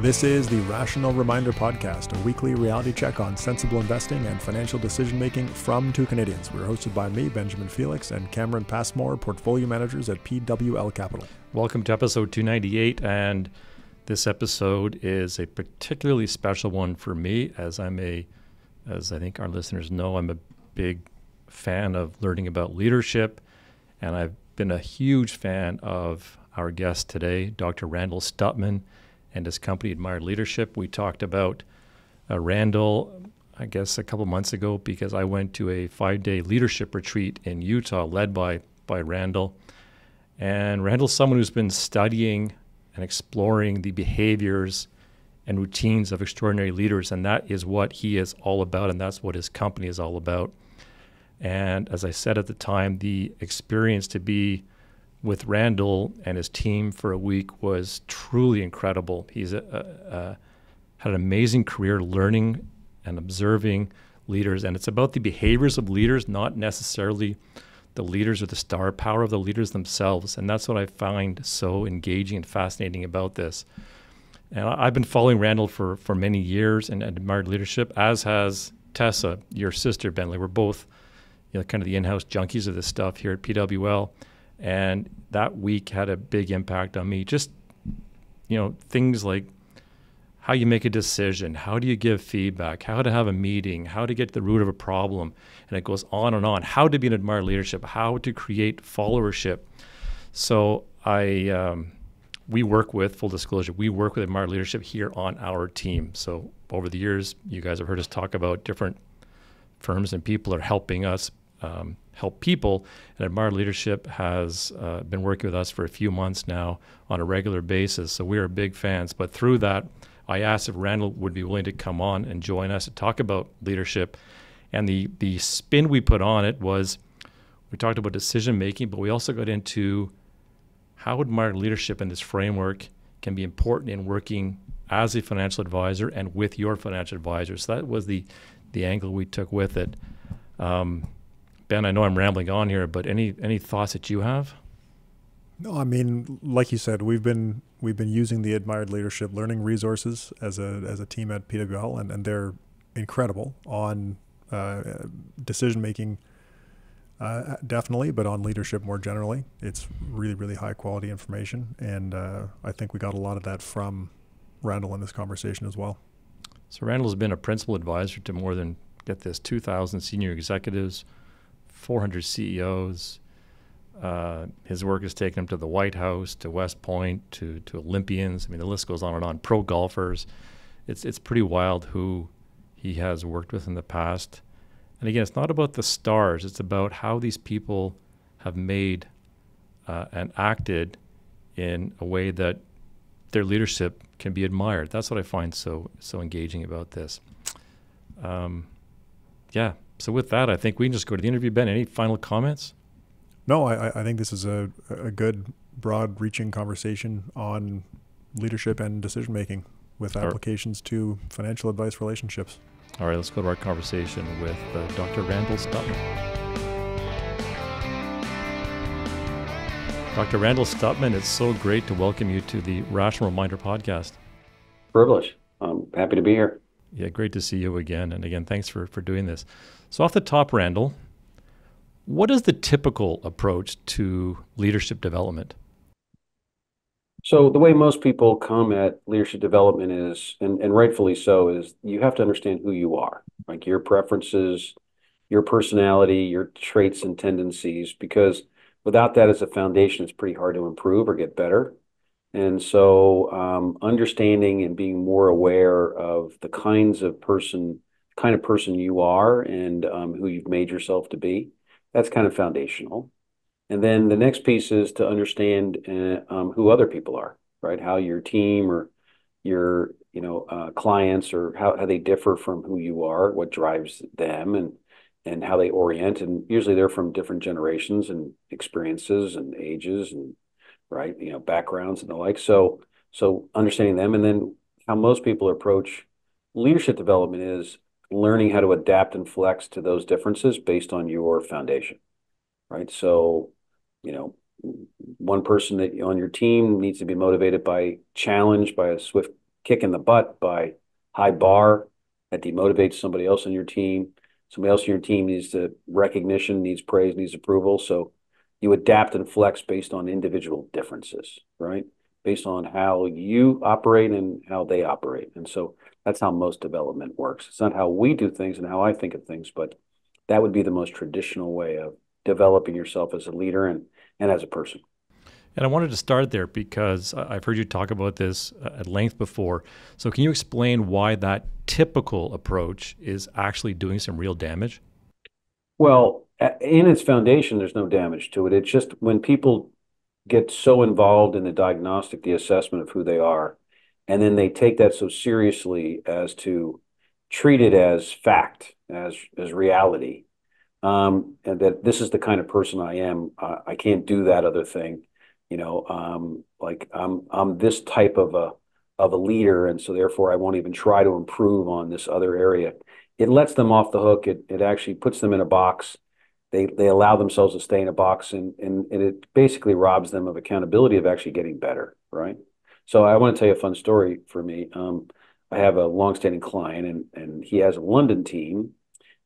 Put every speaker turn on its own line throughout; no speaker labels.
This is the Rational Reminder Podcast, a weekly reality check on sensible investing and financial decision making from two Canadians. We're hosted by me, Benjamin Felix, and Cameron Passmore, portfolio managers at PWL Capital.
Welcome to episode 298. And this episode is a particularly special one for me, as I'm a, as I think our listeners know, I'm a big fan of learning about leadership. And I've been a huge fan of our guest today, Dr. Randall Stutman and his company Admired Leadership. We talked about uh, Randall, I guess, a couple months ago because I went to a five day leadership retreat in Utah led by, by Randall. And Randall's someone who's been studying and exploring the behaviors and routines of extraordinary leaders. And that is what he is all about, and that's what his company is all about. And as I said at the time, the experience to be with Randall and his team for a week was truly incredible. He's a, a, a, had an amazing career learning and observing leaders, and it's about the behaviors of leaders, not necessarily the leaders or the star power of the leaders themselves. And that's what I find so engaging and fascinating about this. And I've been following Randall for, for many years and admired leadership, as has Tessa, your sister, Bentley. We're both you know, kind of the in-house junkies of this stuff here at PWL and that week had a big impact on me. Just you know things like how you make a decision, how do you give feedback, how to have a meeting, how to get to the root of a problem, and it goes on and on. How to be an admired leadership, how to create followership. So I. Um, we work with full disclosure we work with admired leadership here on our team so over the years you guys have heard us talk about different firms and people are helping us um, help people. And Admired Leadership has uh, been working with us for a few months now on a regular basis. So we are big fans. But through that, I asked if Randall would be willing to come on and join us to talk about leadership. And the, the spin we put on it was we talked about decision making, but we also got into how admired leadership in this framework can be important in working as a financial advisor and with your financial advisor. So that was the, the angle we took with it. Um, Ben, I know I'm rambling on here, but any any thoughts that you have?
No, I mean, like you said, we've been we've been using the admired leadership learning resources as a as a team at PWL, and, and they're incredible on uh, decision making. Uh, definitely, but on leadership more generally, it's really, really high quality information, and uh, I think we got a lot of that from Randall in this conversation as well.
So Randall has been a principal advisor to more than get this 2,000 senior executives, 400 CEOs. Uh, his work has taken him to the White House, to West Point, to to Olympians. I mean, the list goes on and on. Pro golfers. It's it's pretty wild who he has worked with in the past. And again, it's not about the stars. It's about how these people have made uh, and acted in a way that their leadership can be admired. That's what I find so so engaging about this. Um, yeah, so with that, I think we can just go to the interview. Ben, any final comments?
No, I, I think this is a, a good, broad reaching conversation on leadership and decision making with applications to financial advice relationships.
All right, let's go to our conversation with uh, Dr. Randall Stutman. Dr. Randall Stutman, it's so great to welcome you to the Rational Reminder podcast.
Privilege. I'm happy to be here.
Yeah, great to see you again. And again, thanks for, for doing this. So, off the top, Randall, what is the typical approach to leadership development?
So, the way most people come at leadership development is, and, and rightfully so, is you have to understand who you are, like your preferences, your personality, your traits and tendencies, because without that as a foundation, it's pretty hard to improve or get better. And so, um, understanding and being more aware of the kinds of person kind of person you are and um, who you've made yourself to be. That's kind of foundational. And then the next piece is to understand uh, um, who other people are, right? How your team or your you know uh, clients or how, how they differ from who you are, what drives them, and and how they orient. And usually they're from different generations and experiences and ages and right you know backgrounds and the like. So so understanding them, and then how most people approach leadership development is learning how to adapt and flex to those differences based on your foundation, right? So, you know, one person that on your team needs to be motivated by challenge, by a swift kick in the butt by high bar that demotivates somebody else on your team. Somebody else on your team needs the recognition, needs praise, needs approval. So you adapt and flex based on individual differences, right? Based on how you operate and how they operate. And so that's how most development works. It's not how we do things and how I think of things, but that would be the most traditional way of developing yourself as a leader and, and as a person.
And I wanted to start there because I've heard you talk about this uh, at length before. So, can you explain why that typical approach is actually doing some real damage?
Well, in its foundation, there's no damage to it. It's just when people get so involved in the diagnostic, the assessment of who they are, and then they take that so seriously as to treat it as fact, as as reality, um, and that this is the kind of person I am. Uh, I can't do that other thing, you know. Um, like I'm I'm this type of a of a leader, and so therefore I won't even try to improve on this other area. It lets them off the hook. It it actually puts them in a box. They they allow themselves to stay in a box, and and, and it basically robs them of accountability of actually getting better, right? So I want to tell you a fun story for me. Um, I have a longstanding client, and and he has a London team,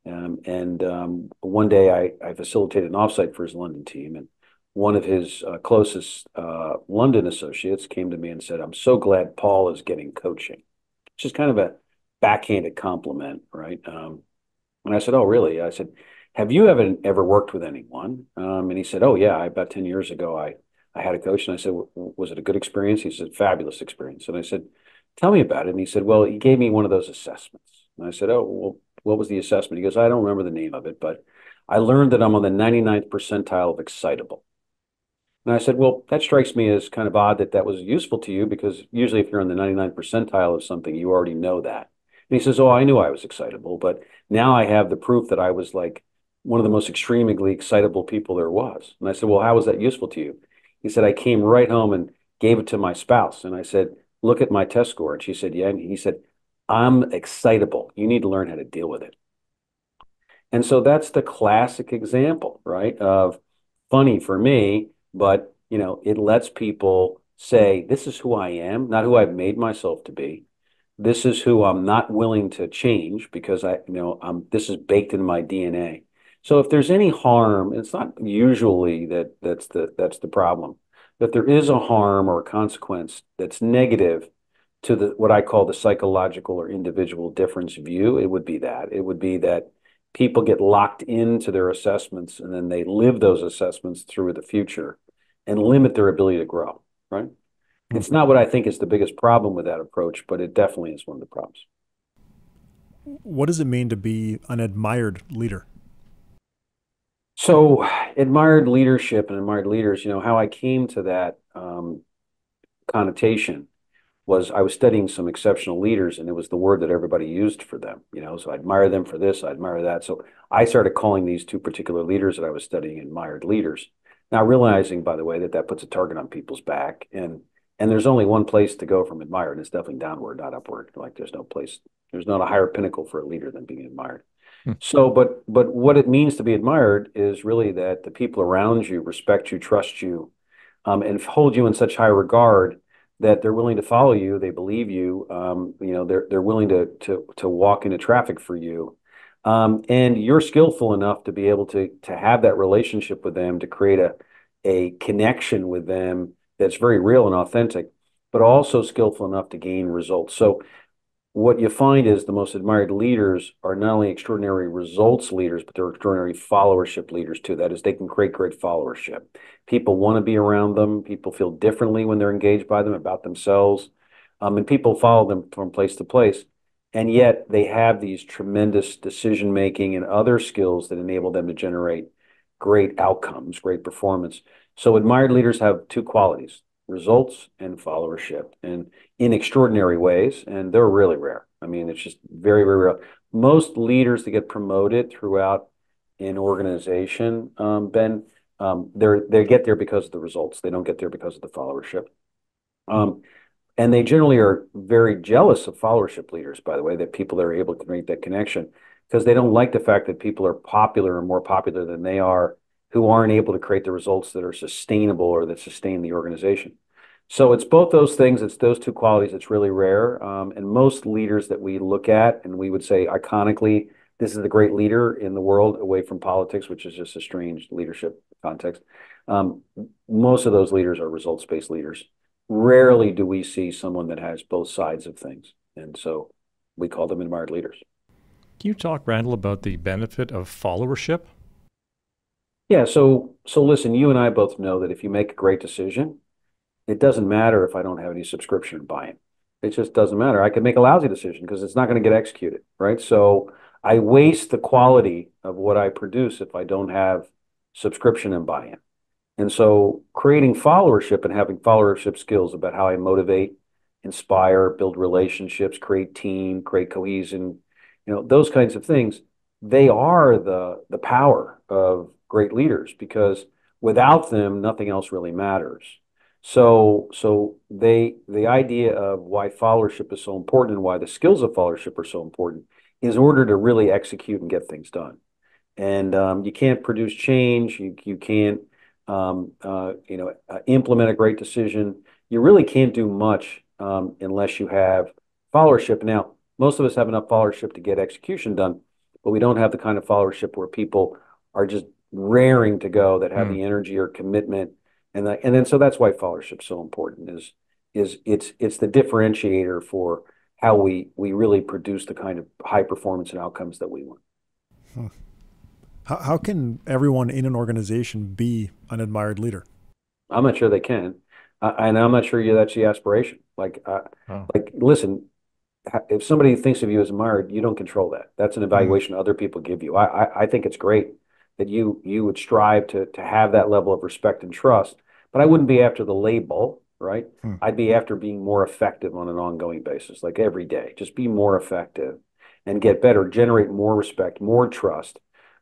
um, and um, one day I, I facilitated an offsite for his London team, and one of his uh, closest uh, London associates came to me and said, "I'm so glad Paul is getting coaching," which is kind of a backhanded compliment, right? Um, and I said, "Oh, really?" I said, "Have you ever ever worked with anyone?" Um, and he said, "Oh, yeah. About ten years ago, I I had a coach." And I said, "Was it a good experience?" He said, "Fabulous experience." And I said, "Tell me about it." And he said, "Well, he gave me one of those assessments." And I said, "Oh, well, what was the assessment?" He goes, "I don't remember the name of it, but I learned that I'm on the 99th percentile of excitable." And I said, well, that strikes me as kind of odd that that was useful to you because usually if you're on the 99th percentile of something, you already know that. And he says, oh, I knew I was excitable, but now I have the proof that I was like one of the most extremely excitable people there was. And I said, well, how was that useful to you? He said, I came right home and gave it to my spouse. And I said, look at my test score. And she said, yeah. And he said, I'm excitable. You need to learn how to deal with it. And so that's the classic example, right? Of funny for me but you know, it lets people say, "This is who I am, not who I've made myself to be. This is who I'm not willing to change because I, you know, I'm this is baked in my DNA." So if there's any harm, it's not usually that that's the that's the problem. If there is a harm or a consequence that's negative to the what I call the psychological or individual difference view, it would be that. It would be that people get locked into their assessments and then they live those assessments through the future and limit their ability to grow, right? Mm-hmm. It's not what I think is the biggest problem with that approach, but it definitely is one of the problems.
What does it mean to be an admired leader?
So, admired leadership and admired leaders, you know, how I came to that um, connotation was I was studying some exceptional leaders, and it was the word that everybody used for them. You know, so I admire them for this, I admire that. So I started calling these two particular leaders that I was studying admired leaders. Now realizing, by the way, that that puts a target on people's back, and and there's only one place to go from admired, and it's definitely downward, not upward. Like there's no place, there's not a higher pinnacle for a leader than being admired. Hmm. So, but but what it means to be admired is really that the people around you respect you, trust you, um, and hold you in such high regard that they're willing to follow you, they believe you, um, you know, they're they're willing to to to walk into traffic for you, um, and you're skillful enough to be able to to have that relationship with them, to create a a connection with them that's very real and authentic, but also skillful enough to gain results. So what you find is the most admired leaders are not only extraordinary results leaders, but they're extraordinary followership leaders too. That is, they can create great followership. People want to be around them. People feel differently when they're engaged by them about themselves. Um, and people follow them from place to place. And yet they have these tremendous decision making and other skills that enable them to generate great outcomes, great performance. So admired leaders have two qualities results and followership and in extraordinary ways. And they're really rare. I mean, it's just very, very rare. Most leaders that get promoted throughout an organization, um, Ben, um, they get there because of the results. They don't get there because of the followership. Um, and they generally are very jealous of followership leaders, by the way, that people that are able to make that connection because they don't like the fact that people are popular and more popular than they are who aren't able to create the results that are sustainable or that sustain the organization. So it's both those things. It's those two qualities. It's really rare. Um, and most leaders that we look at, and we would say iconically, this is the great leader in the world away from politics, which is just a strange leadership context. Um, most of those leaders are results based leaders. Rarely do we see someone that has both sides of things. And so we call them admired leaders.
Can you talk, Randall, about the benefit of followership?
Yeah, so so listen, you and I both know that if you make a great decision, it doesn't matter if I don't have any subscription or buy-in. It just doesn't matter. I could make a lousy decision because it's not going to get executed, right? So I waste the quality of what I produce if I don't have subscription and buy-in. And so creating followership and having followership skills about how I motivate, inspire, build relationships, create team, create cohesion, you know, those kinds of things, they are the the power of great leaders because without them, nothing else really matters. So, so they the idea of why followership is so important and why the skills of followership are so important is in order to really execute and get things done. And um, you can't produce change. You you can't um, uh, you know uh, implement a great decision. You really can't do much um, unless you have followership. Now, most of us have enough followership to get execution done, but we don't have the kind of followership where people are just raring to go that have mm. the energy or commitment and that, and then so that's why followership's so important is is it's it's the differentiator for how we we really produce the kind of high performance and outcomes that we want.
Hmm. How how can everyone in an organization be an admired leader?
I'm not sure they can, uh, and I'm not sure that's the aspiration. Like, uh, oh. like listen, if somebody thinks of you as admired, you don't control that. That's an evaluation mm-hmm. other people give you. I, I I think it's great that you you would strive to to have that level of respect and trust. But I wouldn't be after the label, right? Hmm. I'd be after being more effective on an ongoing basis, like every day. Just be more effective and get better, generate more respect, more trust,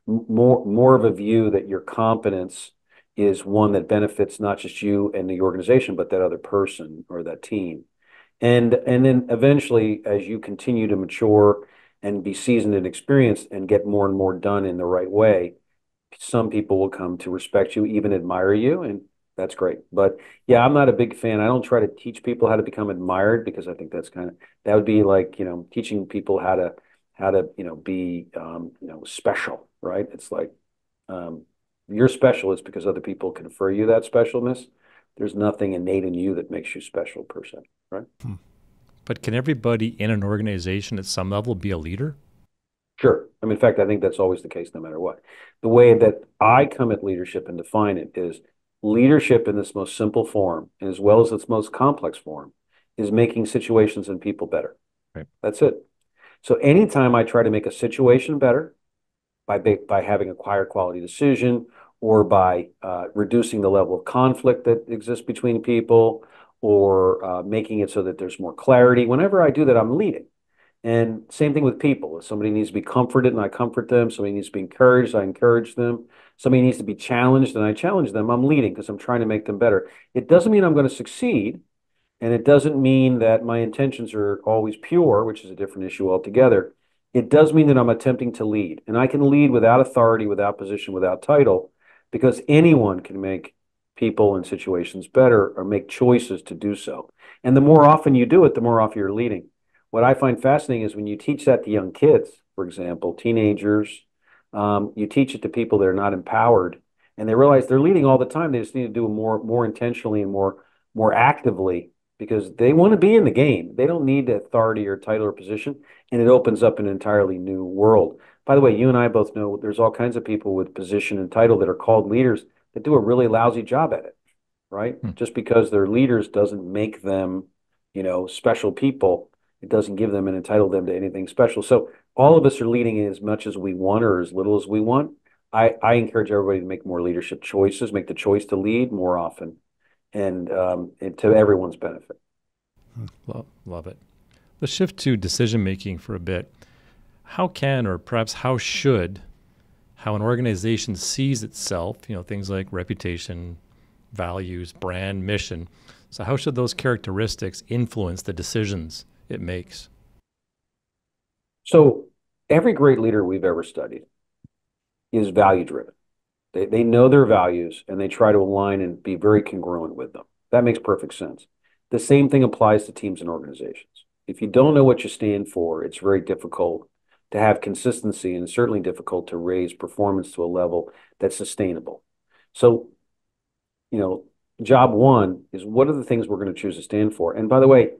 more more of a view that your competence is one that benefits not just you and the organization, but that other person or that team. And and then eventually, as you continue to mature and be seasoned and experienced and get more and more done in the right way, some people will come to respect you, even admire you, and that's great. But yeah, I'm not a big fan. I don't try to teach people how to become admired because I think that's kind of that would be like you know teaching people how to how to you know be um, you know special, right? It's like um, you're special is because other people confer you that specialness. There's nothing innate in you that makes you special per se, right? Hmm.
But can everybody in an organization at some level be a leader?
Sure. I mean, in fact, I think that's always the case no matter what. The way that I come at leadership and define it is leadership in its most simple form, as well as its most complex form, is making situations and people better. Right. That's it. So anytime I try to make a situation better by by having a higher quality decision or by uh, reducing the level of conflict that exists between people or uh, making it so that there's more clarity, whenever I do that, I'm leading. And same thing with people. If somebody needs to be comforted and I comfort them, somebody needs to be encouraged, I encourage them. Somebody needs to be challenged and I challenge them. I'm leading because I'm trying to make them better. It doesn't mean I'm going to succeed. And it doesn't mean that my intentions are always pure, which is a different issue altogether. It does mean that I'm attempting to lead. And I can lead without authority, without position, without title, because anyone can make people and situations better or make choices to do so. And the more often you do it, the more often you're leading what I find fascinating is when you teach that to young kids, for example, teenagers, um, you teach it to people that are not empowered, and they realize they're leading all the time. They just need to do it more more intentionally and more more actively because they want to be in the game. They don't need authority or title or position, and it opens up an entirely new world. By the way, you and I both know there's all kinds of people with position and title that are called leaders that do a really lousy job at it, right? Hmm. Just because they're leaders doesn't make them, you know, special people it doesn't give them and entitle them to anything special. So all of us are leading as much as we want or as little as we want. I, I encourage everybody to make more leadership choices, make the choice to lead more often, and, um, and to everyone's benefit.
Love, love it. Let's shift to decision making for a bit. How can, or perhaps how should, how an organization sees itself, you know, things like reputation, values, brand, mission. So, how should those characteristics influence the decisions it makes?
So every great leader we've ever studied is value driven. They, they know their values and they try to align and be very congruent with them. That makes perfect sense. The same thing applies to teams and organizations. If you don't know what you stand for, it's very difficult to have consistency and certainly difficult to raise performance to a level that's sustainable. So, you know, job one is what are the things we're going to choose to stand for? And by the way,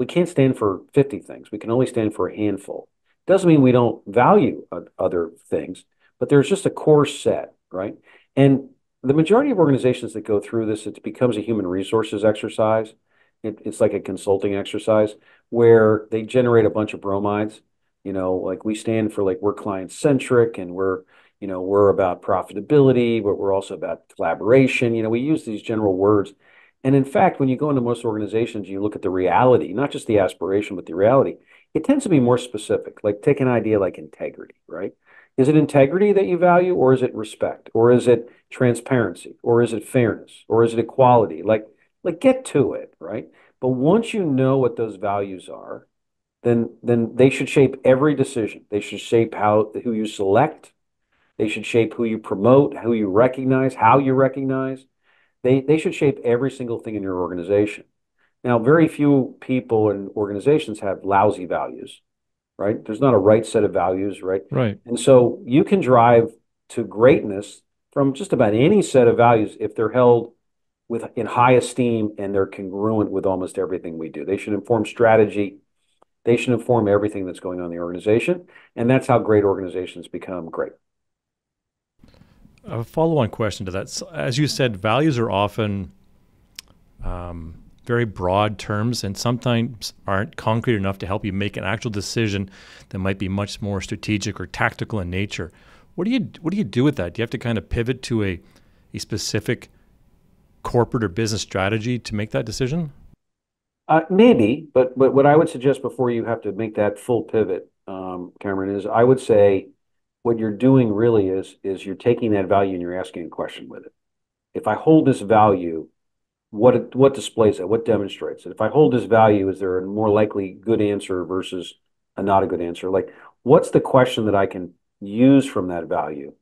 we can't stand for 50 things. We can only stand for a handful. Doesn't mean we don't value other things, but there's just a core set, right? And the majority of organizations that go through this, it becomes a human resources exercise. It, it's like a consulting exercise where they generate a bunch of bromides. You know, like we stand for like we're client centric and we're, you know, we're about profitability, but we're also about collaboration. You know, we use these general words. And in fact, when you go into most organizations, you look at the reality, not just the aspiration, but the reality, it tends to be more specific. Like take an idea like integrity, right? Is it integrity that you value, or is it respect, or is it transparency, or is it fairness, or is it equality? Like, like get to it, right? But once you know what those values are, then then they should shape every decision. They should shape how who you select. They should shape who you promote, who you recognize, how you recognize. They they should shape every single thing in your organization. Now, very few people and organizations have lousy values, right? There's not a right set of values, right?
Right.
And so you can drive to greatness from just about any set of values if they're held with in high esteem and they're congruent with almost everything we do. They should inform strategy. They should inform everything that's going on in the organization. And that's how great organizations become great.
A follow on question to that. As you said, values are often um, very broad terms and sometimes aren't concrete enough to help you make an actual decision that might be much more strategic or tactical in nature. What do you what do you do with that? Do you have to kind of pivot to a, a specific corporate or business strategy to make that decision?
Uh, maybe, but but what I would suggest before you have to make that full pivot, um, Cameron, is I would say what you're doing really is is you're taking that value and you're asking a question with it. If I hold this value, what what displays it, what demonstrates it. If I hold this value, is there a more likely good answer versus a not a good answer? Like, what's the question that I can use from that value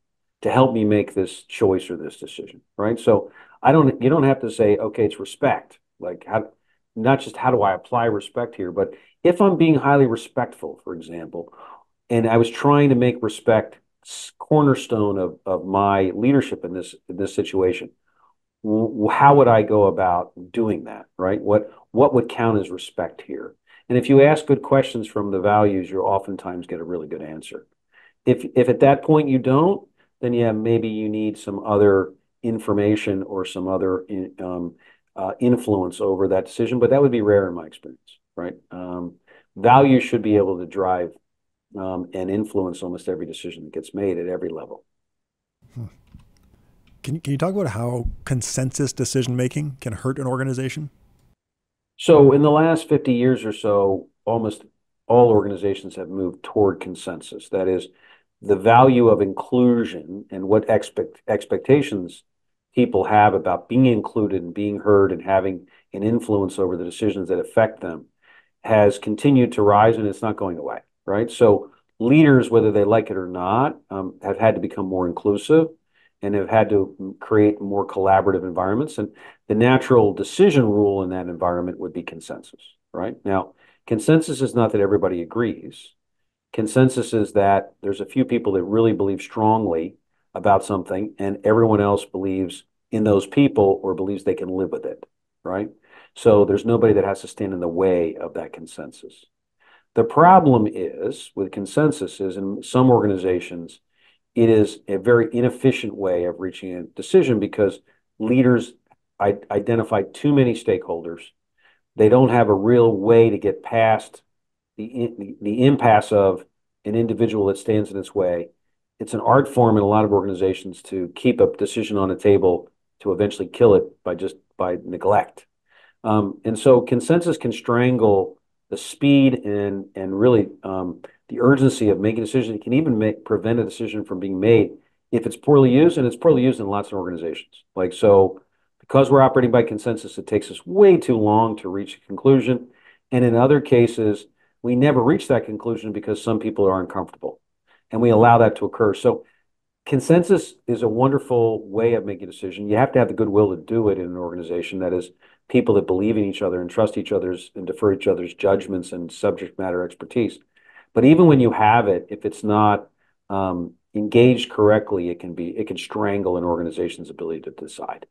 to help me make this choice or this decision, right? So I don't, you don't have to say, okay, it's respect. Like, how, not just how do I apply respect here, but if I'm being highly respectful, for example, and I was trying to make respect cornerstone of, of my leadership in this in this situation how would I go about doing that, right? What what would count as respect here? And if you ask good questions from the values, you'll oftentimes get a really good answer. If if at that point you don't, then yeah, maybe you need some other information or some other um, uh, influence over that decision, but that would be rare in my experience, right? Um, values should be able to drive um, and influence almost every decision that gets made at every level.
Hmm. Can you, can you talk about how consensus decision making can hurt an organization?
So, in the last 50 years or so, almost all organizations have moved toward consensus. That is, the value of inclusion and what expect, expectations people have about being included and being heard and having an influence over the decisions that affect them has continued to rise and it's not going away, right? So, leaders, whether they like it or not, um, have had to become more inclusive and have had to create more collaborative environments. And the natural decision rule in that environment would be consensus, right? Now, consensus is not that everybody agrees. Consensus is that there's a few people that really believe strongly about something, and everyone else believes in those people or believes they can live with it, right? So there's nobody that has to stand in the way of that consensus. The problem is with consensus is in some organizations, it is a very inefficient way of reaching a decision because leaders identify too many stakeholders. They don't have a real way to get past the, the, the impasse of an individual that stands in its way. It's an art form in a lot of organizations to keep a decision on a table to eventually kill it by just by neglect. Um, and so consensus can strangle the speed and and really um, the urgency of making a decision. It can even make prevent a decision from being made if it's poorly used, and it's poorly used in lots of organizations. Like so, because we're operating by consensus, it takes us way too long to reach a conclusion. And in other cases, we never reach that conclusion because some people are uncomfortable, and we allow that to occur. So consensus is a wonderful way of making a decision. You have to have the goodwill to do it in an organization that is people that believe in each other and trust each other's and defer each other's judgments and subject matter expertise. But even when you have it, if it's not um, engaged correctly, it can be it can strangle an organization's ability to decide,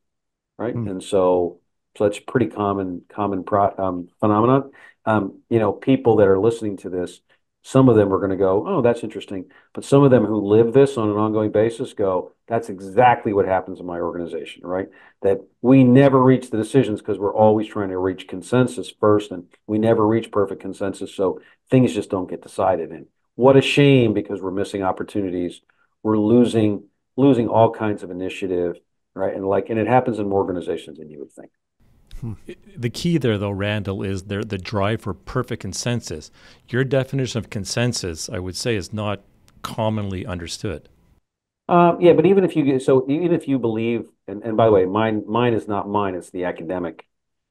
right? Mm. And so, so that's pretty common common pro, um, phenomenon. Um, you know, people that are listening to this some of them are going to go, oh, that's interesting. But some of them who live this on an ongoing basis go, that's exactly what happens in my organization, right? That we never reach the decisions because we're always trying to reach consensus first, and we never reach perfect consensus. So things just don't get decided. And what a shame because we're missing opportunities. We're losing losing all kinds of initiative, right? And like, and it happens in more organizations than you would think.
Hmm. The key there, though, Randall, is the, the drive for perfect consensus. Your definition of consensus, I would say, is not commonly understood.
Uh, yeah, but even if you so even if you believe, and, and by the way, mine mine is not mine; it's the academic,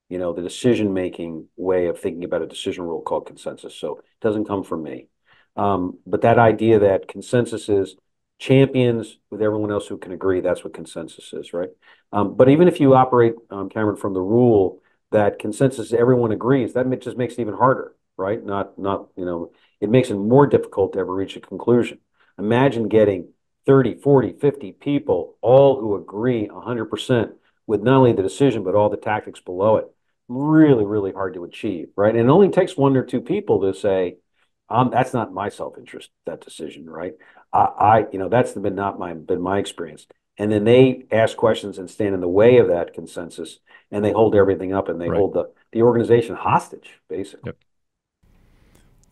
you know, the decision making way of thinking about a decision rule called consensus. So it doesn't come from me, um, but that idea that consensus is champions with everyone else who can agree. That's what consensus is, right? Um, but even if you operate, um, Cameron, from the rule that consensus everyone agrees, that just makes it even harder, right? Not, not you know, it makes it more difficult to ever reach a conclusion. Imagine getting 30, 40, 50 people all who agree 100% with not only the decision, but all the tactics below it. Really, really hard to achieve, right? And it only takes one or two people to say, um, that's not my self-interest, that decision, right? I, I, you know, that's been not my been my experience. And then they ask questions and stand in the way of that consensus, and they hold everything up, and they right. hold the the organization hostage, basically. Yep.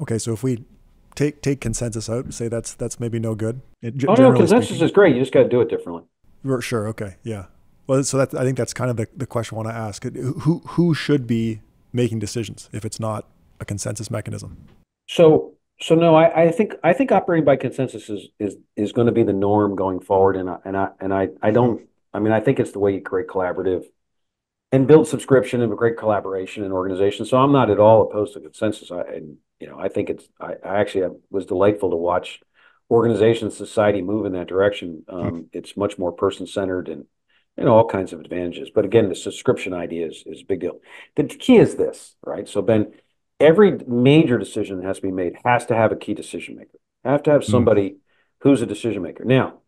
Okay, so if we take take consensus out, and say that's that's maybe no good.
It, oh no, consensus speaking. is great. You just got to do it differently.
Sure. Okay. Yeah. Well, so that I think that's kind of the, the question I want to ask. Who who should be making decisions if it's not a consensus mechanism?
So so no, I, I think I think operating by consensus is is is going to be the norm going forward, and I, and I and I I don't. I mean, I think it's the way you create collaborative and build subscription and great collaboration in organizations. So I'm not at all opposed to consensus. I and you know I think it's I, I actually was delightful to watch organizations, society move in that direction. Um, mm-hmm. It's much more person centered and you know all kinds of advantages. But again, the subscription idea is is a big deal. The key is this, right? So Ben every major decision that has to be made has to have a key decision maker. Have to have hmm. somebody mm. who's a decision maker. Now,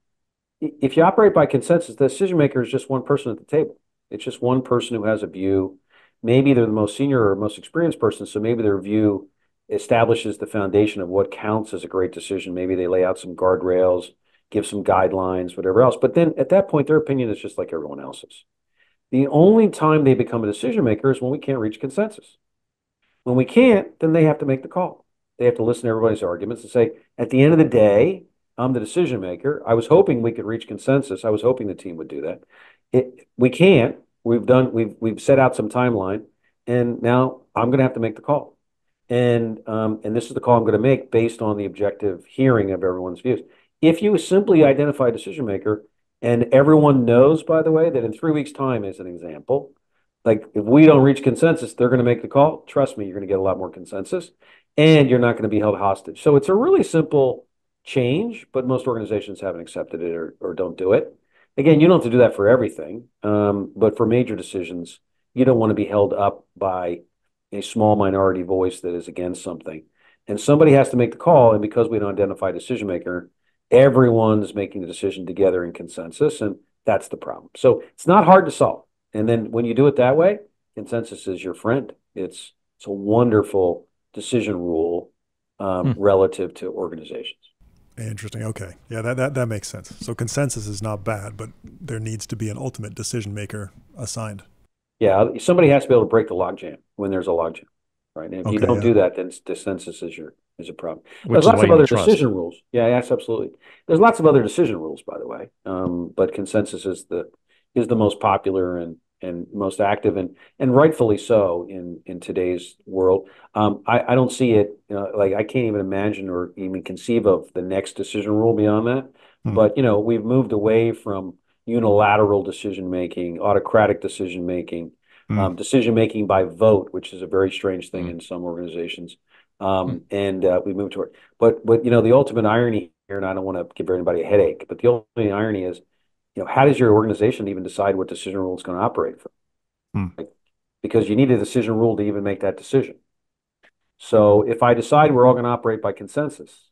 if you operate by consensus, the decision maker is just one person at the table. It's just one person who has a view. Maybe they're the most senior or most experienced person, so maybe their view establishes the foundation of what counts as a great decision. Maybe they lay out some guardrails, give some guidelines, whatever else. But then at that point, their opinion is just like everyone else's. The only time they become a decision maker is when we can't reach consensus. When we can't, then they have to make the call. They have to listen to everybody's arguments and say, at the end of the day, I'm the decision maker. I was hoping we could reach consensus. I was hoping the team would do that. It, we can't. We've done. We've we've set out some timeline, and now I'm going to have to make the call. And um, and this is the call I'm going to make based on the objective hearing of everyone's views. If you simply identify a decision maker, and everyone knows, by the way, that in three weeks' time, as an example, like if we don't reach consensus, they're going to make the call. Trust me, you're going to get a lot more consensus and you're not going to be held hostage. So it's a really simple change, but most organizations haven't accepted it or, or don't do it. Again, you don't have to do that for everything, um, but for major decisions, you don't want to be held up by a small minority voice that is against something. And somebody has to make the call. And because we don't identify a decision maker, everyone's making the decision together in consensus. And that's the problem. So it's not hard to solve. And then when you do it that way, consensus is your friend. It's it's a wonderful decision rule um, hmm. relative to organizations.
Interesting. Okay. Yeah, that, that that makes sense. So consensus is not bad, but there needs to be an ultimate decision maker assigned.
Yeah, somebody has to be able to break the logjam when there's a logjam, right? And if okay, you don't yeah. do that, then consensus is your is a problem. Which there's lots of other decision rules. Yeah, yes, absolutely. There's lots of other decision rules, by the way. Um, but consensus is the is the most popular and and most active and and rightfully so in in today's world. Um, I, I don't see it you know, like I can't even imagine or even conceive of the next decision rule beyond that. Mm-hmm. But you know we've moved away from unilateral decision making, autocratic decision making, mm-hmm. um, decision making by vote, which is a very strange thing mm-hmm. in some organizations. Um, hmm. and uh, we moved toward. But but you know the ultimate irony here, and I don't want to give anybody a headache, but the ultimate irony is you know, how does your organization even decide what decision rule it's going to operate from? Hmm. Like, because you need a decision rule to even make that decision. So if I decide we're all going to operate by consensus,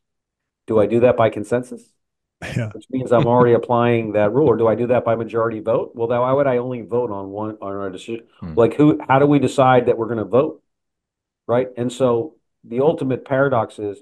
do I do that by consensus?
Yeah.
Which means I'm already applying that rule, or do I do that by majority vote? Well, then why would I only vote on one on our decision?
Hmm.
Like who? How do we decide that we're going to vote? Right. And so the ultimate paradox is,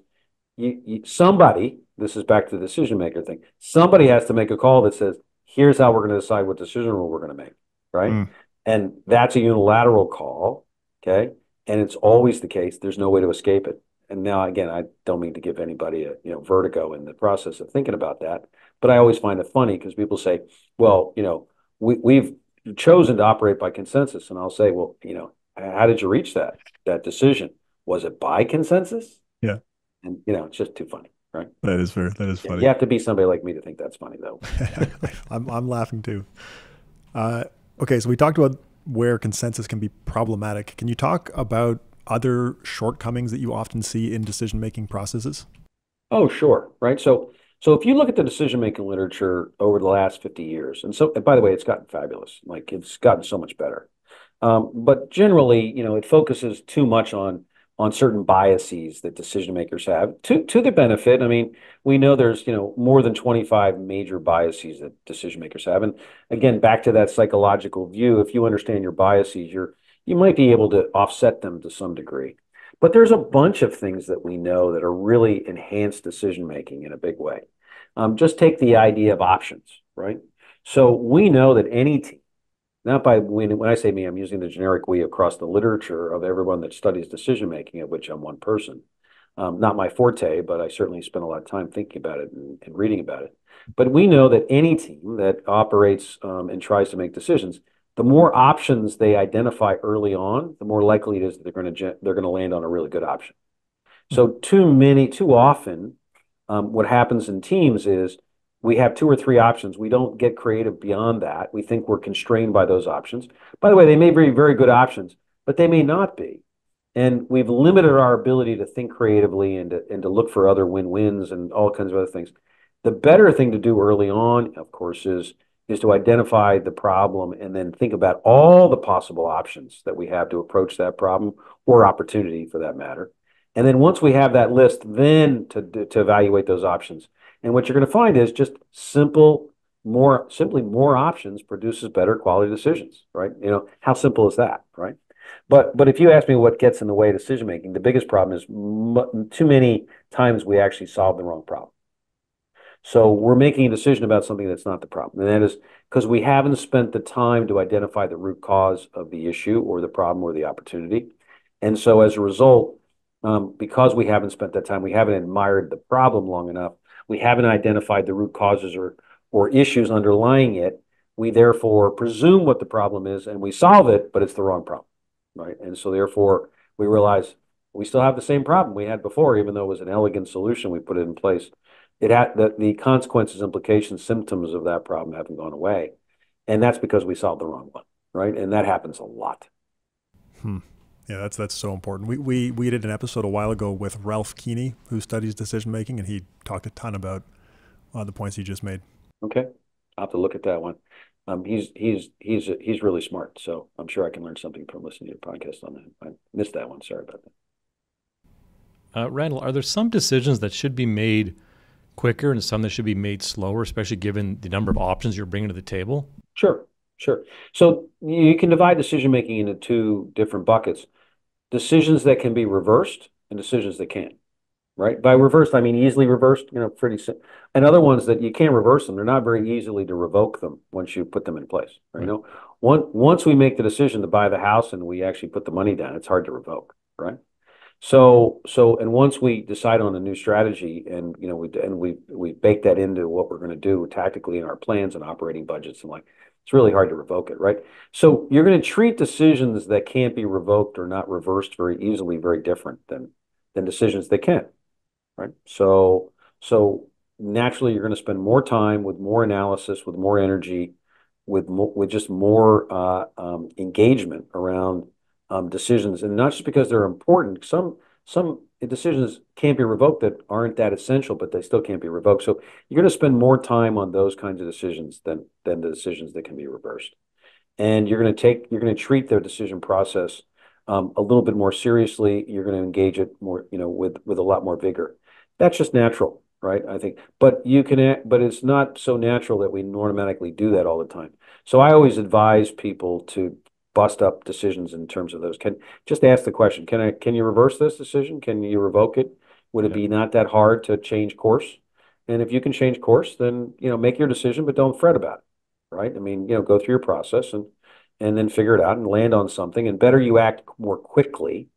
you, you somebody. This is back to the decision maker thing. Somebody has to make a call that says, "Here's how we're going to decide what decision rule we're going to make." Right.
Mm.
And that's a unilateral call. Okay. And it's always the case. There's no way to escape it. And now, again, I don't mean to give anybody a you know vertigo in the process of thinking about that, but I always find it funny because people say, "Well, you know, we we've chosen to operate by consensus," and I'll say, "Well, you know, how did you reach that that decision? Was it by consensus?"
Yeah.
And you know, it's just too funny, right?
That is very that is funny.
You have to be somebody like me to think that's funny, though.
I'm I'm laughing too. Uh, okay, so we talked about where consensus can be problematic. Can you talk about other shortcomings that you often see in decision making processes?
Oh, sure. Right. So, so if you look at the decision making literature over the last 50 years, and so, and by the way, it's gotten fabulous. Like it's gotten so much better. Um, but generally, you know, it focuses too much on on certain biases that decision makers have to to their benefit. I mean, we know there's, you know, more than 25 major biases that decision makers have. And again, back to that psychological view, if you understand your biases, you're you might be able to offset them to some degree. But there's a bunch of things that we know that are really enhance decision making in a big way. Um, just take the idea of options, right? So we know that any team, not by when, when I say me, I'm using the generic we across the literature of everyone that studies decision making, of which I'm one person. Um, not my forte, but I certainly spend a lot of time thinking about it and, and reading about it. But we know that any team that operates um, and tries to make decisions the more options they identify early on, the more likely it is that they're going to they're going to land on a really good option. So too many, too often, um, what happens in teams is we have two or three options. We don't get creative beyond that. We think we're constrained by those options. By the way, they may be very good options, but they may not be. And we've limited our ability to think creatively and to, and to look for other win-wins and all kinds of other things. The better thing to do early on, of course, is is to identify the problem and then think about all the possible options that we have to approach that problem or opportunity for that matter. And then once we have that list, then to, to evaluate those options. And what you're going to find is just simple, more simply more options produces better quality decisions, right? You know, how simple is that, right? But but if you ask me what gets in the way of decision making, the biggest problem is too many times we actually solve the wrong problem. So we're making a decision about something that's not the problem. And that is because we haven't spent the time to identify the root cause of the issue or the problem or the opportunity. And so as a result, um, because we haven't spent that time, we haven't admired the problem long enough, we haven't identified the root causes or or issues underlying it. We therefore presume what the problem is and we solve it, but it's the wrong problem. Right. And so therefore we realize we still have the same problem we had before, even though it was an elegant solution, we put it in place it had the, the consequences, implications, symptoms of that problem haven't gone away. And that's because we solved the wrong one, right? And that happens a lot.
Hmm. Yeah, that's that's so important. We, we we did an episode a while ago with Ralph Keeney, who studies decision making, and he talked a ton about uh, the points you just made.
Okay, I'll have to look at that one. Um, he's he's he's he's really smart, so I'm sure I can learn something from listening to your podcast on that. I missed that one. Sorry about
that. Uh, Randall, are there some decisions that should be made quicker and some that should be made slower, especially given the number of options you're bringing to the table?
Sure, sure. So you can divide decision making into two different buckets decisions that can be reversed and decisions that can't. Right. By reversed, I mean easily reversed, you know, pretty simple. And other ones that you can't reverse them, they're not very easily to revoke them once you put them in place. Right. right. You know, one, once we make the decision to buy the house and we actually put the money down, it's hard to revoke. Right. So, so, and once we decide on a new strategy and, you know, we, and we, we bake that into what we're going to do tactically in our plans and operating budgets and like, it's really hard to revoke it, right? So you're going to treat decisions that can't be revoked or not reversed very easily, very different than, than decisions that can, right? So, so naturally you're going to spend more time with more analysis, with more energy, with more, with just more uh, um, engagement around um, decisions, and not just because they're important. Some some decisions can't be revoked that aren't that essential, but they still can't be revoked. So you're going to spend more time on those kinds of decisions than than the decisions that can be reversed. and you're going to take you're going to treat their decision process um, a little bit more seriously. You're going to engage it more, you know, with with a lot more vigor. That's just natural, right? I think, but you can, but it's not so natural that we automatically do that all the time. So I always advise people to bust up decisions in terms of those. Can just ask the question: Can I? Can you reverse this decision? Can you revoke it? Would it be not that hard to change course? And if you can change course, then you know make your decision, but don't fret about it, right? I mean, you know, go through your process and and then figure it out and land on something. And better you act more quickly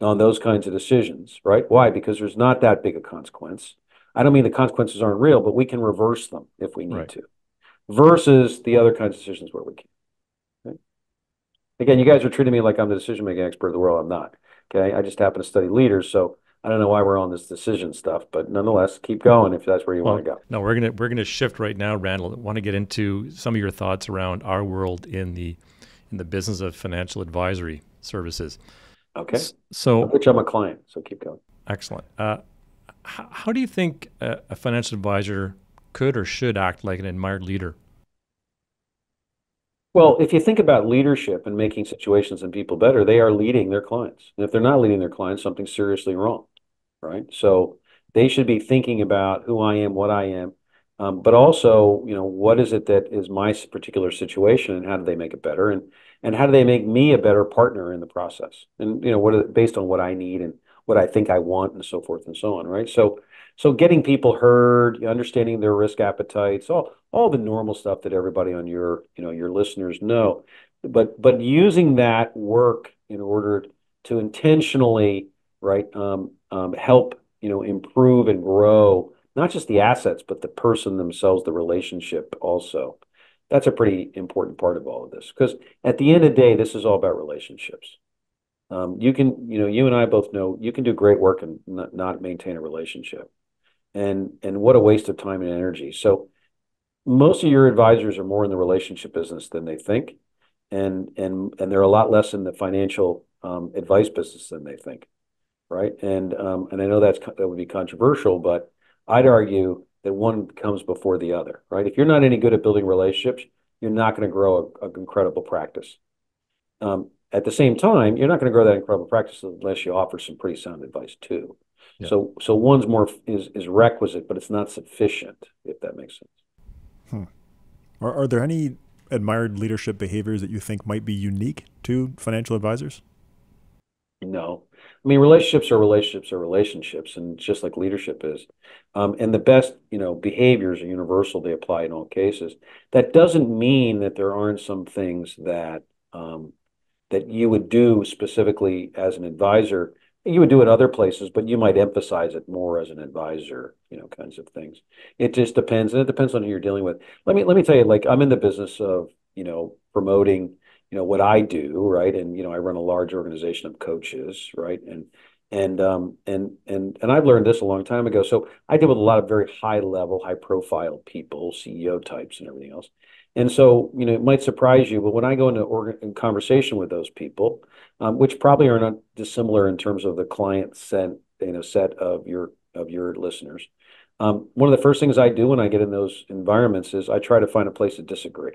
on those kinds of decisions, right? Why? Because there's not that big a consequence. I don't mean the consequences aren't real, but we can reverse them if we need right. to, versus the other kinds of decisions where we can. Again, you guys are treating me like I'm the decision making expert of the world. I'm not. Okay. I just happen to study leaders. So I don't know why we're on this decision stuff, but nonetheless, keep going if that's where you well, want to go.
No, we're gonna we're gonna shift right now, Randall. I want to get into some of your thoughts around our world in the in the business of financial advisory services.
Okay. So, which I'm a client, so keep going.
Excellent. Uh, how, how do you think a, a financial advisor could or should act like an admired leader?
Well, if you think about leadership and making situations and people better, they are leading their clients. And if they're not leading their clients, something's seriously wrong, right? So they should be thinking about who I am, what I am, um, but also, you know, what is it that is my particular situation, and how do they make it better, and and how do they make me a better partner in the process, and you know, what are, based on what I need and what I think I want, and so forth and so on, right? So, so getting people heard, understanding their risk appetites, all all the normal stuff that everybody on your you know your listeners know, but but using that work in order to intentionally right um, um, help you know improve and grow not just the assets, but the person themselves, the relationship also. That's a pretty important part of all of this because at the end of the day, this is all about relationships. Um, you can, you know, you and I both know you can do great work and not, not maintain a relationship, and and what a waste of time and energy. So most of your advisors are more in the relationship business than they think, and and and they're a lot less in the financial um, advice business than they think, right? And um, and I know that's that would be controversial, but I'd argue that one comes before the other, right? If you're not any good at building relationships, you're not going to grow an incredible practice. Um, at the same time, you're not going to grow that incredible practice unless you offer some pretty sound advice too. Yeah. So, so one's more is is requisite, but it's not sufficient. If that makes sense.
Hmm. Are are there any admired leadership behaviors that you think might be unique to financial advisors?
No, I mean, relationships are relationships are relationships, and just like leadership is. Um, and the best, you know, behaviors are universal; they apply in all cases. That doesn't mean that there aren't some things that um, that you would do specifically as an advisor. You would do it other places, but you might emphasize it more as an advisor, you know, kinds of things. It just depends, and it depends on who you're dealing with. Let me let me tell you, like I'm in the business of, you know, promoting you know what I do, right? And you know, I run a large organization of coaches, right? And and um and and and I've learned this a long time ago. So I deal with a lot of very high level, high profile people, CEO types, and everything else. And so, you know, it might surprise you, but when I go into organ- conversation with those people, um, which probably are not dissimilar in terms of the client set, you know, set of your of your listeners, um, one of the first things I do when I get in those environments is I try to find a place to disagree.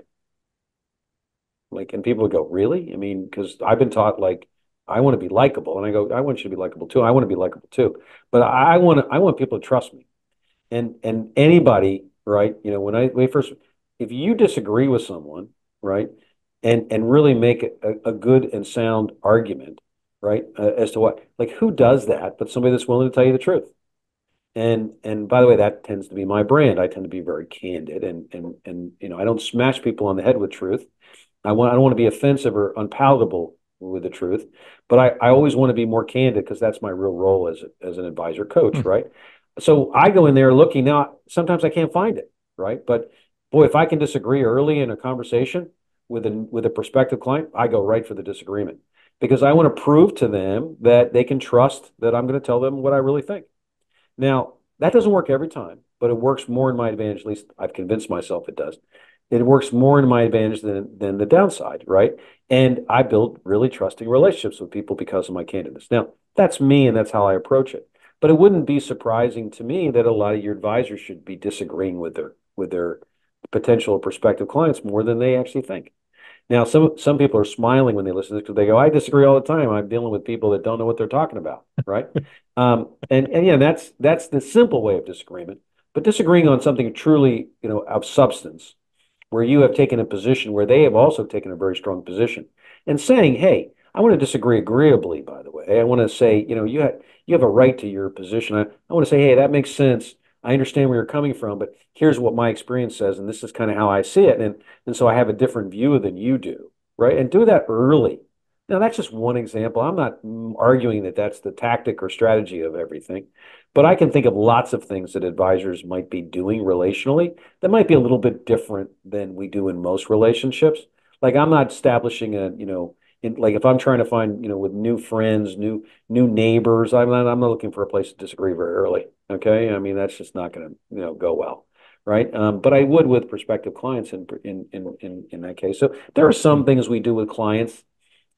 Like, and people go, really? I mean, because I've been taught like I want to be likable, and I go, I want you to be likable too. I want to be likable too, but I want I want people to trust me, and and anybody, right? You know, when I when I first, if you disagree with someone, right, and and really make a, a good and sound argument, right, uh, as to what, like, who does that? But somebody that's willing to tell you the truth. And and by the way, that tends to be my brand. I tend to be very candid, and and and you know, I don't smash people on the head with truth. I want I don't want to be offensive or unpalatable with the truth, but I, I always want to be more candid because that's my real role as a, as an advisor coach, mm-hmm. right? So I go in there looking now. Sometimes I can't find it, right? But boy, if I can disagree early in a conversation with a with a prospective client, I go right for the disagreement because I want to prove to them that they can trust that I'm going to tell them what I really think. Now that doesn't work every time, but it works more in my advantage. At least I've convinced myself it does it works more in my advantage than than the downside, right? And I build really trusting relationships with people because of my candidness. Now, that's me and that's how I approach it. But it wouldn't be surprising to me that a lot of your advisors should be disagreeing with their with their potential prospective clients more than they actually think. Now, some some people are smiling when they listen to this because they go, "I disagree all the time. I'm dealing with people that don't know what they're talking about." Right? um, and and yeah, that's that's the simple way of disagreement. But disagreeing on something truly, you know, of substance, where you have taken a position where they have also taken a very strong position, and saying, "Hey, I want to disagree agreeably." By the way, I want to say, you know, you have you have a right to your position. I, I want to say, "Hey, that makes sense." I understand where you're coming from, but here's what my experience says, and this is kind of how I see it. And, and so I have a different view than you do, right? And do that early. Now, that's just one example. I'm not mm, arguing that that's the tactic or strategy of everything, but I can think of lots of things that advisors might be doing relationally that might be a little bit different than we do in most relationships. Like I'm not establishing a, you know, like if I'm trying to find, you know, with new friends, new new neighbors, I'm not I'm not looking for a place to disagree very early. Okay, I mean that's just not going to you know go well, right? Um, but I would with prospective clients in in in in in that case. So there are some things we do with clients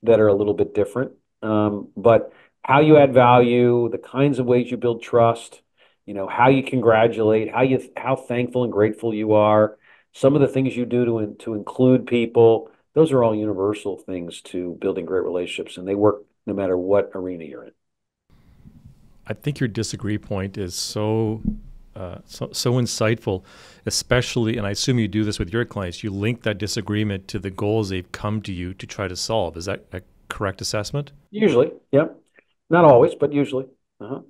that are a little bit different, um, but how you add value, the kinds of ways you build trust, you know, how you congratulate, how you how thankful and grateful you are, some of the things you do to to include people those are all universal things to building great relationships, and they work no matter what arena you're in.
I think your disagree point is so uh, so, so insightful, especially, and I assume you do this with your clients. You link that disagreement to the goals they've come to you to try to solve. Is that a correct assessment?
Usually, yeah. Not always, but usually. Uh-huh.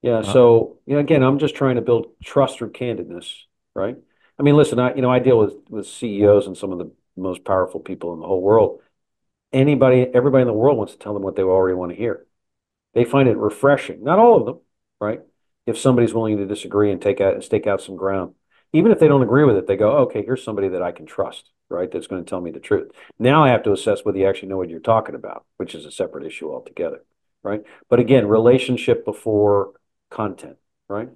Yeah. Uh-huh. So, you know, again, I'm just trying to build trust through candidness, right? I mean, listen, I you know I deal with with CEOs and some of the most powerful people in the whole world. Anybody, everybody in the world wants to tell them what they already want to hear. They find it refreshing. Not all of them, right? If somebody's willing to disagree and take out and stake out some ground, even if they don't agree with it, they go, okay, here's somebody that I can trust, right? That's going to tell me the truth. Now I have to assess whether you actually know what you're talking about, which is a separate issue altogether, right? But again, relationship before content, right?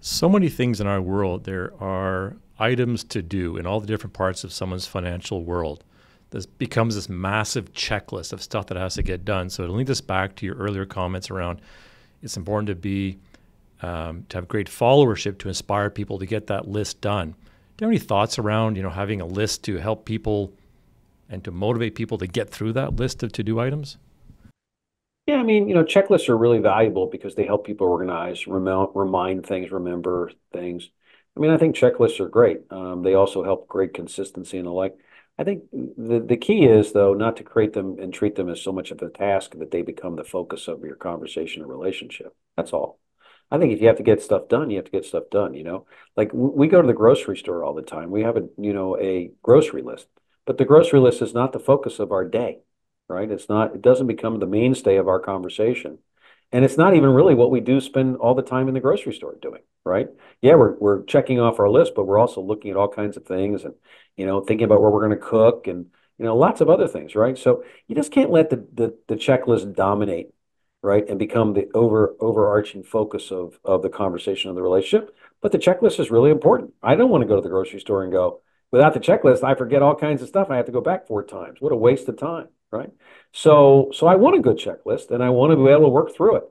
So many things in our world, there are items to do in all the different parts of someone's financial world. This becomes this massive checklist of stuff that has to get done. So to link this back to your earlier comments around it's important to be um, to have great followership to inspire people to get that list done. Do you have any thoughts around you know having a list to help people and to motivate people to get through that list of to-do items?
Yeah, I mean, you know, checklists are really valuable because they help people organize, rem- remind things, remember things. I mean, I think checklists are great. Um, they also help create consistency and the like. I think the, the key is, though, not to create them and treat them as so much of a task that they become the focus of your conversation or relationship. That's all. I think if you have to get stuff done, you have to get stuff done, you know? Like we go to the grocery store all the time. We have a, you know, a grocery list, but the grocery list is not the focus of our day, right? It's not, it doesn't become the mainstay of our conversation. And it's not even really what we do spend all the time in the grocery store doing, right? Yeah, we're we're checking off our list, but we're also looking at all kinds of things and you know thinking about where we're going to cook and you know lots of other things, right? So you just can't let the the, the checklist dominate, right, and become the over overarching focus of of the conversation of the relationship. But the checklist is really important. I don't want to go to the grocery store and go without the checklist. I forget all kinds of stuff. I have to go back four times. What a waste of time right? So so I want a good checklist and I want to be able to work through it.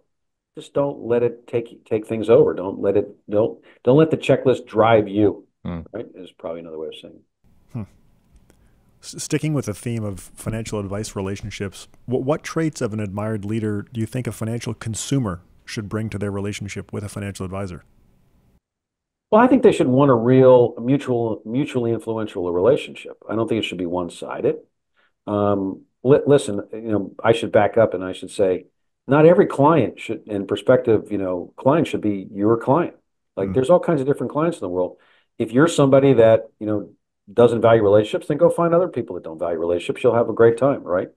Just don't let it take take things over. Don't let it don't don't let the checklist drive you. Hmm. Right is probably another way of saying. Hmm.
Sticking with the theme of financial advice relationships, what, what traits of an admired leader do you think a financial consumer should bring to their relationship with a financial advisor?
Well, I think they should want a real mutual, mutually influential relationship. I don't think it should be one sided. Um, li- listen, you know, I should back up and I should say, not every client should, in perspective, you know, client should be your client. Like, mm. there's all kinds of different clients in the world. If you're somebody that you know doesn't value relationships, then go find other people that don't value relationships. You'll have a great time, right?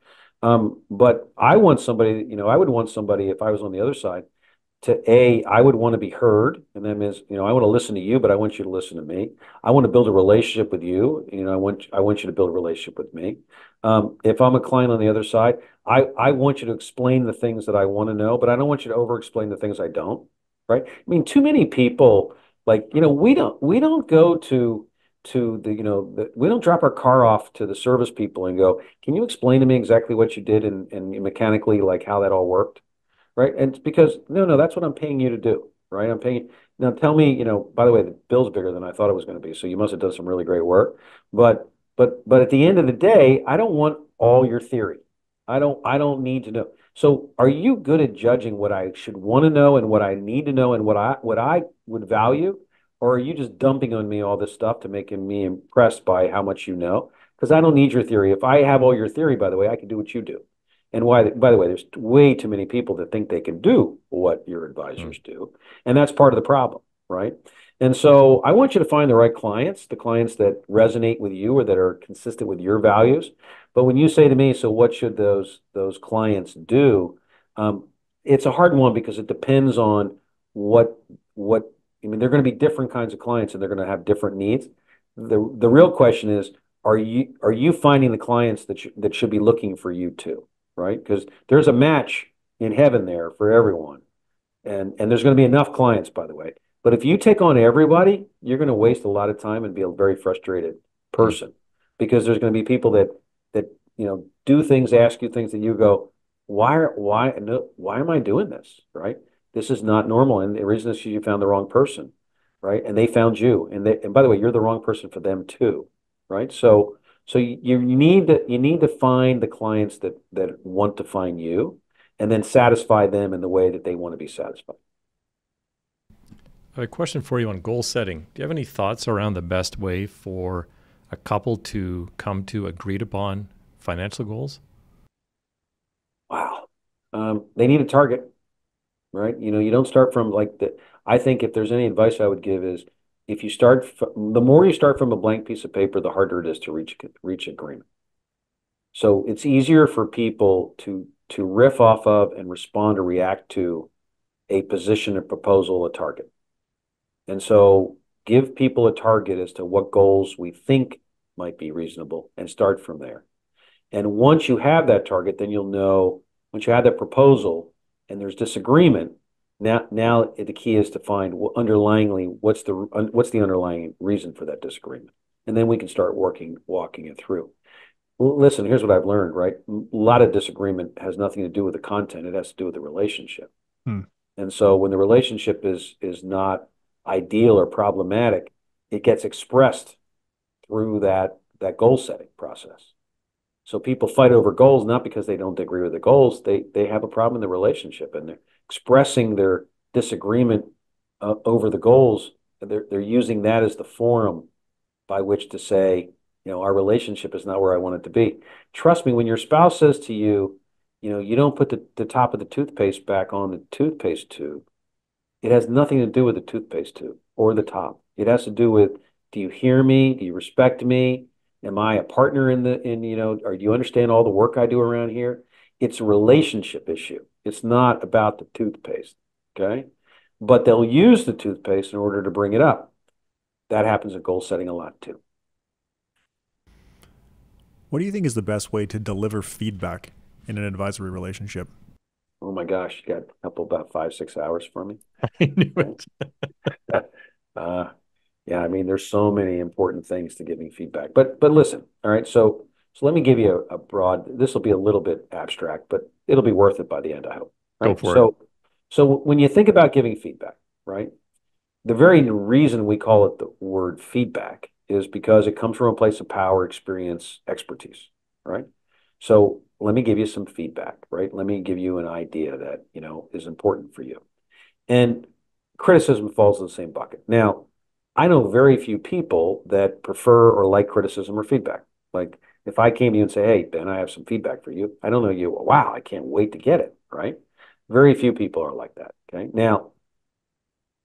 Um, but I want somebody, you know, I would want somebody if I was on the other side to a i would want to be heard and that means you know i want to listen to you but i want you to listen to me. I want to build a relationship with you you know i want i want you to build a relationship with me. Um, if i'm a client on the other side i i want you to explain the things that i want to know but i don't want you to over explain the things i don't right? I mean too many people like you know we don't we don't go to to the you know the, we don't drop our car off to the service people and go can you explain to me exactly what you did and, and mechanically like how that all worked right? And it's because no, no, that's what I'm paying you to do, right? I'm paying. Now tell me, you know, by the way, the bill's bigger than I thought it was going to be, so you must have done some really great work. But But but at the end of the day, I don't want all your theory. I don't I don't need to know. So are you good at judging what I should want to know and what I need to know and what I what I would value? Or are you just dumping on me all this stuff to making me impressed by how much you know? Because I don't need your theory. If I have all your theory, by the way, I can do what you do. And why, by the way, there's way too many people that think they can do what your advisors mm. do. And that's part of the problem, right? And so I want you to find the right clients, the clients that resonate with you or that are consistent with your values. But when you say to me, so what should those those clients do? Um, it's a hard one because it depends on what what I mean. They're going to be different kinds of clients, and they're going to have different needs. the The real question is: Are you are you finding the clients that sh- that should be looking for you too? Right? Because there's a match in heaven there for everyone, and and there's going to be enough clients, by the way. But if you take on everybody, you're going to waste a lot of time and be a very frustrated person because there's going to be people that that you know do things, ask you things that you go, why why no, why am I doing this? Right? This is not normal, and the reason is you found the wrong person, right? And they found you, and they and by the way, you're the wrong person for them too, right? So so you, you need to you need to find the clients that that want to find you, and then satisfy them in the way that they want to be satisfied.
I have a question for you on goal setting. Do you have any thoughts around the best way for a couple to come to agreed upon financial goals?
Wow. Um, they need a target, right? You know, you don't start from like the, I think if there's any advice I would give is if you start, the more you start from a blank piece of paper, the harder it is to reach, reach agreement. So it's easier for people to, to riff off of and respond or react to a position, a proposal, a target. And so give people a target as to what goals we think might be reasonable and start from there. And once you have that target, then you'll know, once you have that proposal and there's disagreement, now, now the key is to find underlyingly what's the what's the underlying reason for that disagreement, and then we can start working walking it through. listen, here's what I've learned. Right, a lot of disagreement has nothing to do with the content; it has to do with the relationship. Hmm. And so, when the relationship is is not ideal or problematic, it gets expressed through that that goal setting process. So people fight over goals not because they don't agree with the goals, they they have a problem in the relationship and they're expressing their disagreement uh, over the goals. They're they're using that as the forum by which to say, you know, our relationship is not where I want it to be. Trust me, when your spouse says to you, you know, you don't put the, the top of the toothpaste back on the toothpaste tube, it has nothing to do with the toothpaste tube or the top. It has to do with do you hear me? Do you respect me? Am I a partner in the in you know, or do you understand all the work I do around here? It's a relationship issue. It's not about the toothpaste. Okay. But they'll use the toothpaste in order to bring it up. That happens in goal setting a lot too.
What do you think is the best way to deliver feedback in an advisory relationship?
Oh my gosh, you got a couple about five, six hours for me.
I knew it.
uh, yeah, I mean, there's so many important things to giving feedback. But but listen, all right. So so let me give you a, a broad. This will be a little bit abstract, but it'll be worth it by the end. I hope.
Right? Go for
so,
it.
So when you think about giving feedback, right? The very reason we call it the word feedback is because it comes from a place of power, experience, expertise, right? So let me give you some feedback, right? Let me give you an idea that, you know, is important for you. And criticism falls in the same bucket. Now, I know very few people that prefer or like criticism or feedback. Like if I came to you and say, "Hey, Ben, I have some feedback for you," I don't know you. Wow, I can't wait to get it. Right? Very few people are like that. Okay. Now,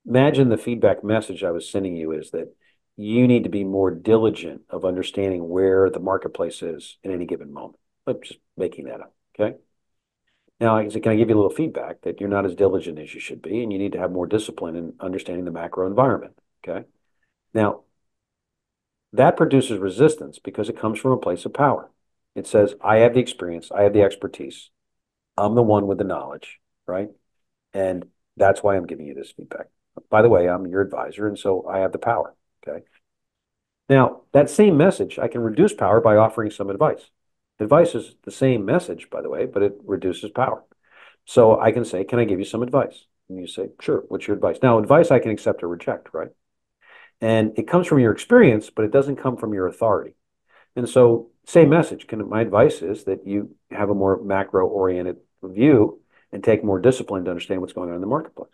imagine the feedback message I was sending you is that you need to be more diligent of understanding where the marketplace is in any given moment. I'm just making that up. Okay. Now, I can I give you a little feedback that you're not as diligent as you should be, and you need to have more discipline in understanding the macro environment. Okay. Now, that produces resistance because it comes from a place of power. It says, I have the experience, I have the expertise, I'm the one with the knowledge, right? And that's why I'm giving you this feedback. By the way, I'm your advisor, and so I have the power. Okay. Now, that same message, I can reduce power by offering some advice. Advice is the same message, by the way, but it reduces power. So I can say, Can I give you some advice? And you say, Sure, what's your advice? Now, advice I can accept or reject, right? And it comes from your experience, but it doesn't come from your authority. And so, same message. Can, my advice is that you have a more macro oriented view and take more discipline to understand what's going on in the marketplace.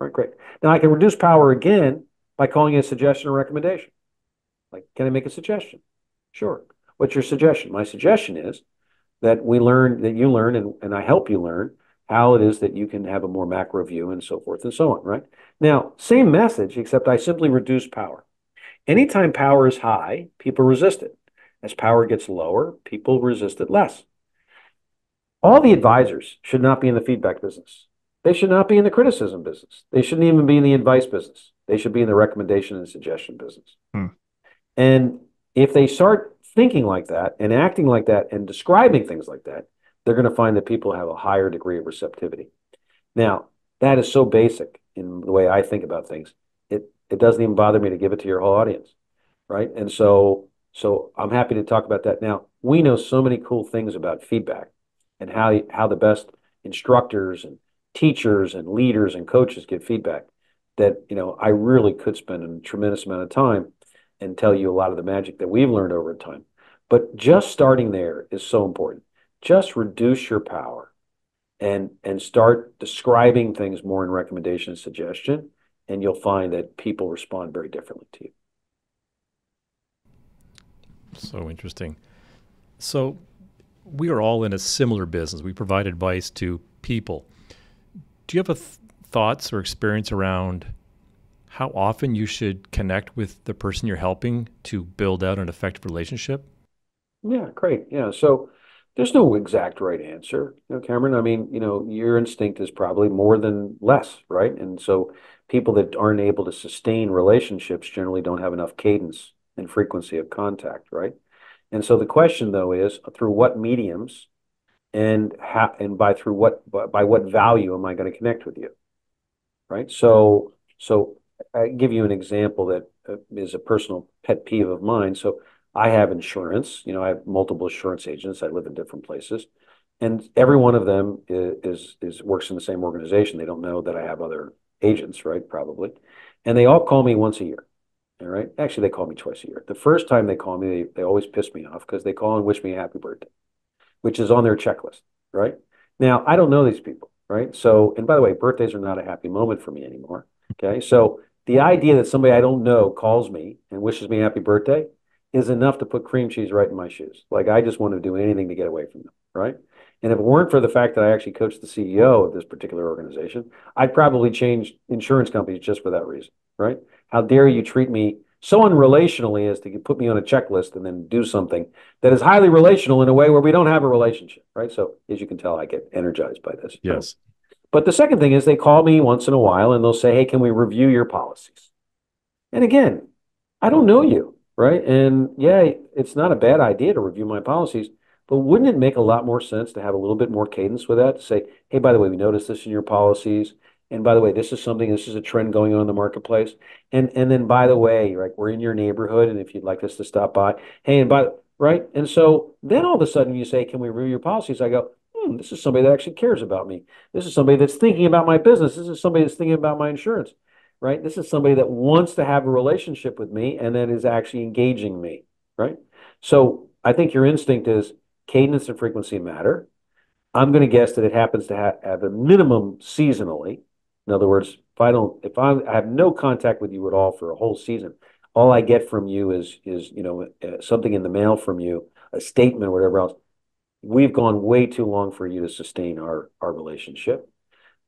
All right, great. Now I can reduce power again by calling it a suggestion or recommendation. Like, can I make a suggestion? Sure. What's your suggestion? My suggestion is that we learn, that you learn, and, and I help you learn how it is that you can have a more macro view and so forth and so on, right? Now, same message, except I simply reduce power. Anytime power is high, people resist it. As power gets lower, people resist it less. All the advisors should not be in the feedback business. They should not be in the criticism business. They shouldn't even be in the advice business. They should be in the recommendation and suggestion business. Hmm. And if they start thinking like that and acting like that and describing things like that, they're going to find that people have a higher degree of receptivity. Now, that is so basic in the way I think about things. It it doesn't even bother me to give it to your whole audience, right? And so so I'm happy to talk about that. Now, we know so many cool things about feedback and how how the best instructors and teachers and leaders and coaches give feedback that you know I really could spend a tremendous amount of time and tell you a lot of the magic that we've learned over time. But just starting there is so important. Just reduce your power and and start describing things more in recommendation and suggestion, and you'll find that people respond very differently to you.
So interesting. So we are all in a similar business. We provide advice to people. Do you have a th- thoughts or experience around how often you should connect with the person you're helping to build out an effective relationship?
Yeah, great. Yeah. So there's no exact right answer, you know, Cameron. I mean, you know, your instinct is probably more than less, right? And so people that aren't able to sustain relationships generally don't have enough cadence and frequency of contact, right? And so the question though is through what mediums and how and by through what by what value am I going to connect with you? Right? So so I give you an example that uh, a personal pet peeve of mine. So I have insurance, you know, I have multiple insurance agents. I live in different places. And every one of them is, is, is works in the same organization. They don't know that I have other agents, right? Probably. And they all call me once a year. All right. Actually, they call me twice a year. The first time they call me, they, they always piss me off because they call and wish me a happy birthday, which is on their checklist. Right. Now, I don't know these people. Right. So, and by the way, birthdays are not a happy moment for me anymore. Okay. So the idea that somebody I don't know calls me and wishes me a happy birthday is enough to put cream cheese right in my shoes. Like I just want to do anything to get away from them. Right. And if it weren't for the fact that I actually coached the CEO of this particular organization, I'd probably change insurance companies just for that reason. Right. How dare you treat me so unrelationally as to put me on a checklist and then do something that is highly relational in a way where we don't have a relationship, right? So as you can tell, I get energized by this.
Yes.
But the second thing is they call me once in a while and they'll say, "Hey, can we review your policies?" And again, I don't know you, right? And yeah, it's not a bad idea to review my policies, but wouldn't it make a lot more sense to have a little bit more cadence with that? To say, "Hey, by the way, we noticed this in your policies. And by the way, this is something, this is a trend going on in the marketplace. And and then by the way, like we're in your neighborhood, and if you'd like us to stop by, hey, and by right. And so then all of a sudden you say, can we review your policies? I go, hmm, this is somebody that actually cares about me. This is somebody that's thinking about my business. This is somebody that's thinking about my insurance, right? This is somebody that wants to have a relationship with me and that is actually engaging me, right? So I think your instinct is cadence and frequency matter. I'm going to guess that it happens to have, have a minimum seasonally in other words, if I don't, if I'm, I have no contact with you at all for a whole season, all I get from you is is you know uh, something in the mail from you, a statement or whatever else. We've gone way too long for you to sustain our our relationship,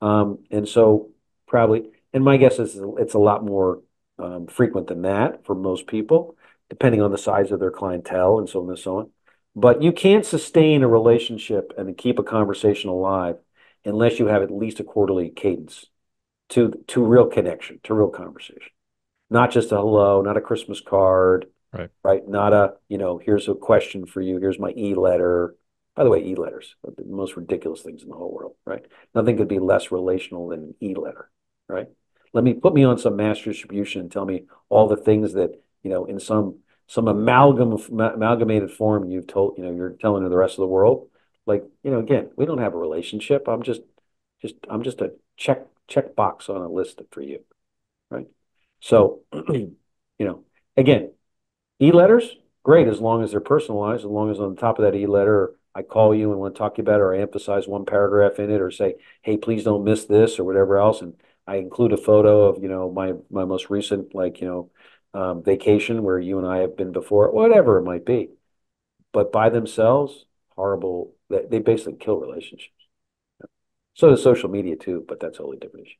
um, and so probably, and my guess is it's a lot more um, frequent than that for most people, depending on the size of their clientele and so on and so on. But you can't sustain a relationship and keep a conversation alive unless you have at least a quarterly cadence to to real connection, to real conversation. Not just a hello, not a Christmas card,
right?
Right. Not a you know, here's a question for you. Here's my e letter. By the way, e letters the most ridiculous things in the whole world, right? Nothing could be less relational than an e letter, right? Let me put me on some mass distribution and tell me all the things that you know in some some amalgam amalgamated form you've told you know you're telling to the rest of the world. Like you know, again, we don't have a relationship. I'm just just I'm just a check check box on a list for you, right? So, you know, again, e-letters, great as long as they're personalized, as long as on the top of that e-letter, I call you and want to talk to you about it, or I emphasize one paragraph in it, or say, hey, please don't miss this, or whatever else. And I include a photo of, you know, my my most recent, like, you know, um, vacation where you and I have been before, whatever it might be. But by themselves, horrible. They, they basically kill relationships. So does social media too, but that's a totally different issue.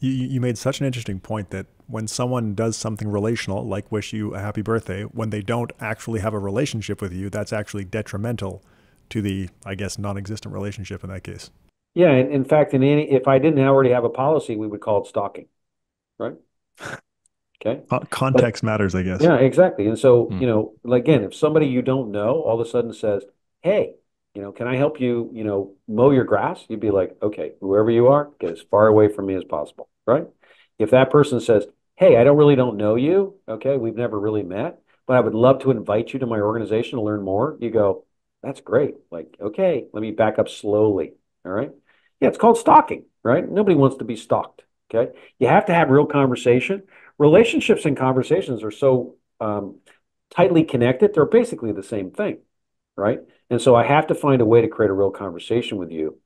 You, you made such an interesting point that when someone does something relational, like wish you a happy birthday, when they don't actually have a relationship with you, that's actually detrimental to the, I guess, non-existent relationship in that case.
Yeah, in, in fact, in any, if I didn't already have a policy, we would call it stalking, right? Okay.
context but, matters, I guess.
Yeah, exactly. And so, mm. you know, like again, if somebody you don't know all of a sudden says, "Hey, you know, can I help you, you know, mow your grass?" You'd be like, "Okay, whoever you are, get as far away from me as possible." Right? If that person says, "Hey, I don't really don't know you. Okay, we've never really met, but I would love to invite you to my organization to learn more." You go, "That's great." Like, "Okay, let me back up slowly." All right? Yeah, it's called stalking, right? Nobody wants to be stalked. Okay. You have to have real conversation relationships and conversations are so um, tightly connected, they're basically the same thing, right? And so I have to find a way to create a real conversation with you.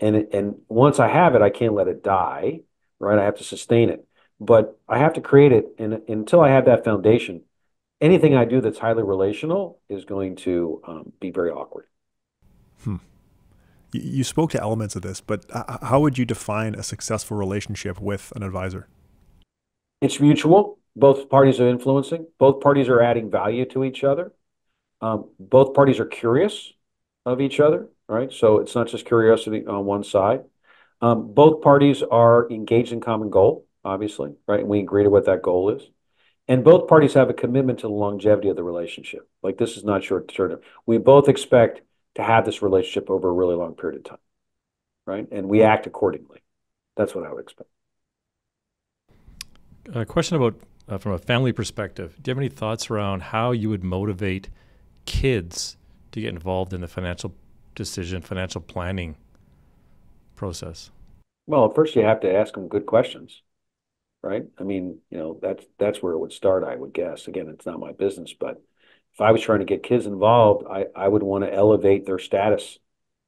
And, and once I have it, I can't let it die, right? I have to sustain it. But I have to create it. And, until I have that foundation, anything I do that's highly relational is going to um, be very awkward.
Hmm. You spoke to elements of this, but how would you define a successful relationship with an advisor?
It's mutual. Both parties are influencing. Both parties are adding value to each other. Um, both parties are curious of each other, right? So it's not just curiosity on one side. Um, both parties are engaged in common goal, obviously, right? And we agree to what that goal is. And both parties have a commitment to the longevity of the relationship. Like this is not short term. We both expect to have this relationship over a really long period of time, right? And we act accordingly. That's what I would expect
a question about uh, from a family perspective. Do you have any thoughts around how you would motivate kids to get involved in the financial decision, financial planning process?
Well, first you have to ask them good questions, right? I mean, you know, that's that's where it would start, I would guess. Again, it's not my business, but if I was trying to get kids involved, I, I would want to elevate their status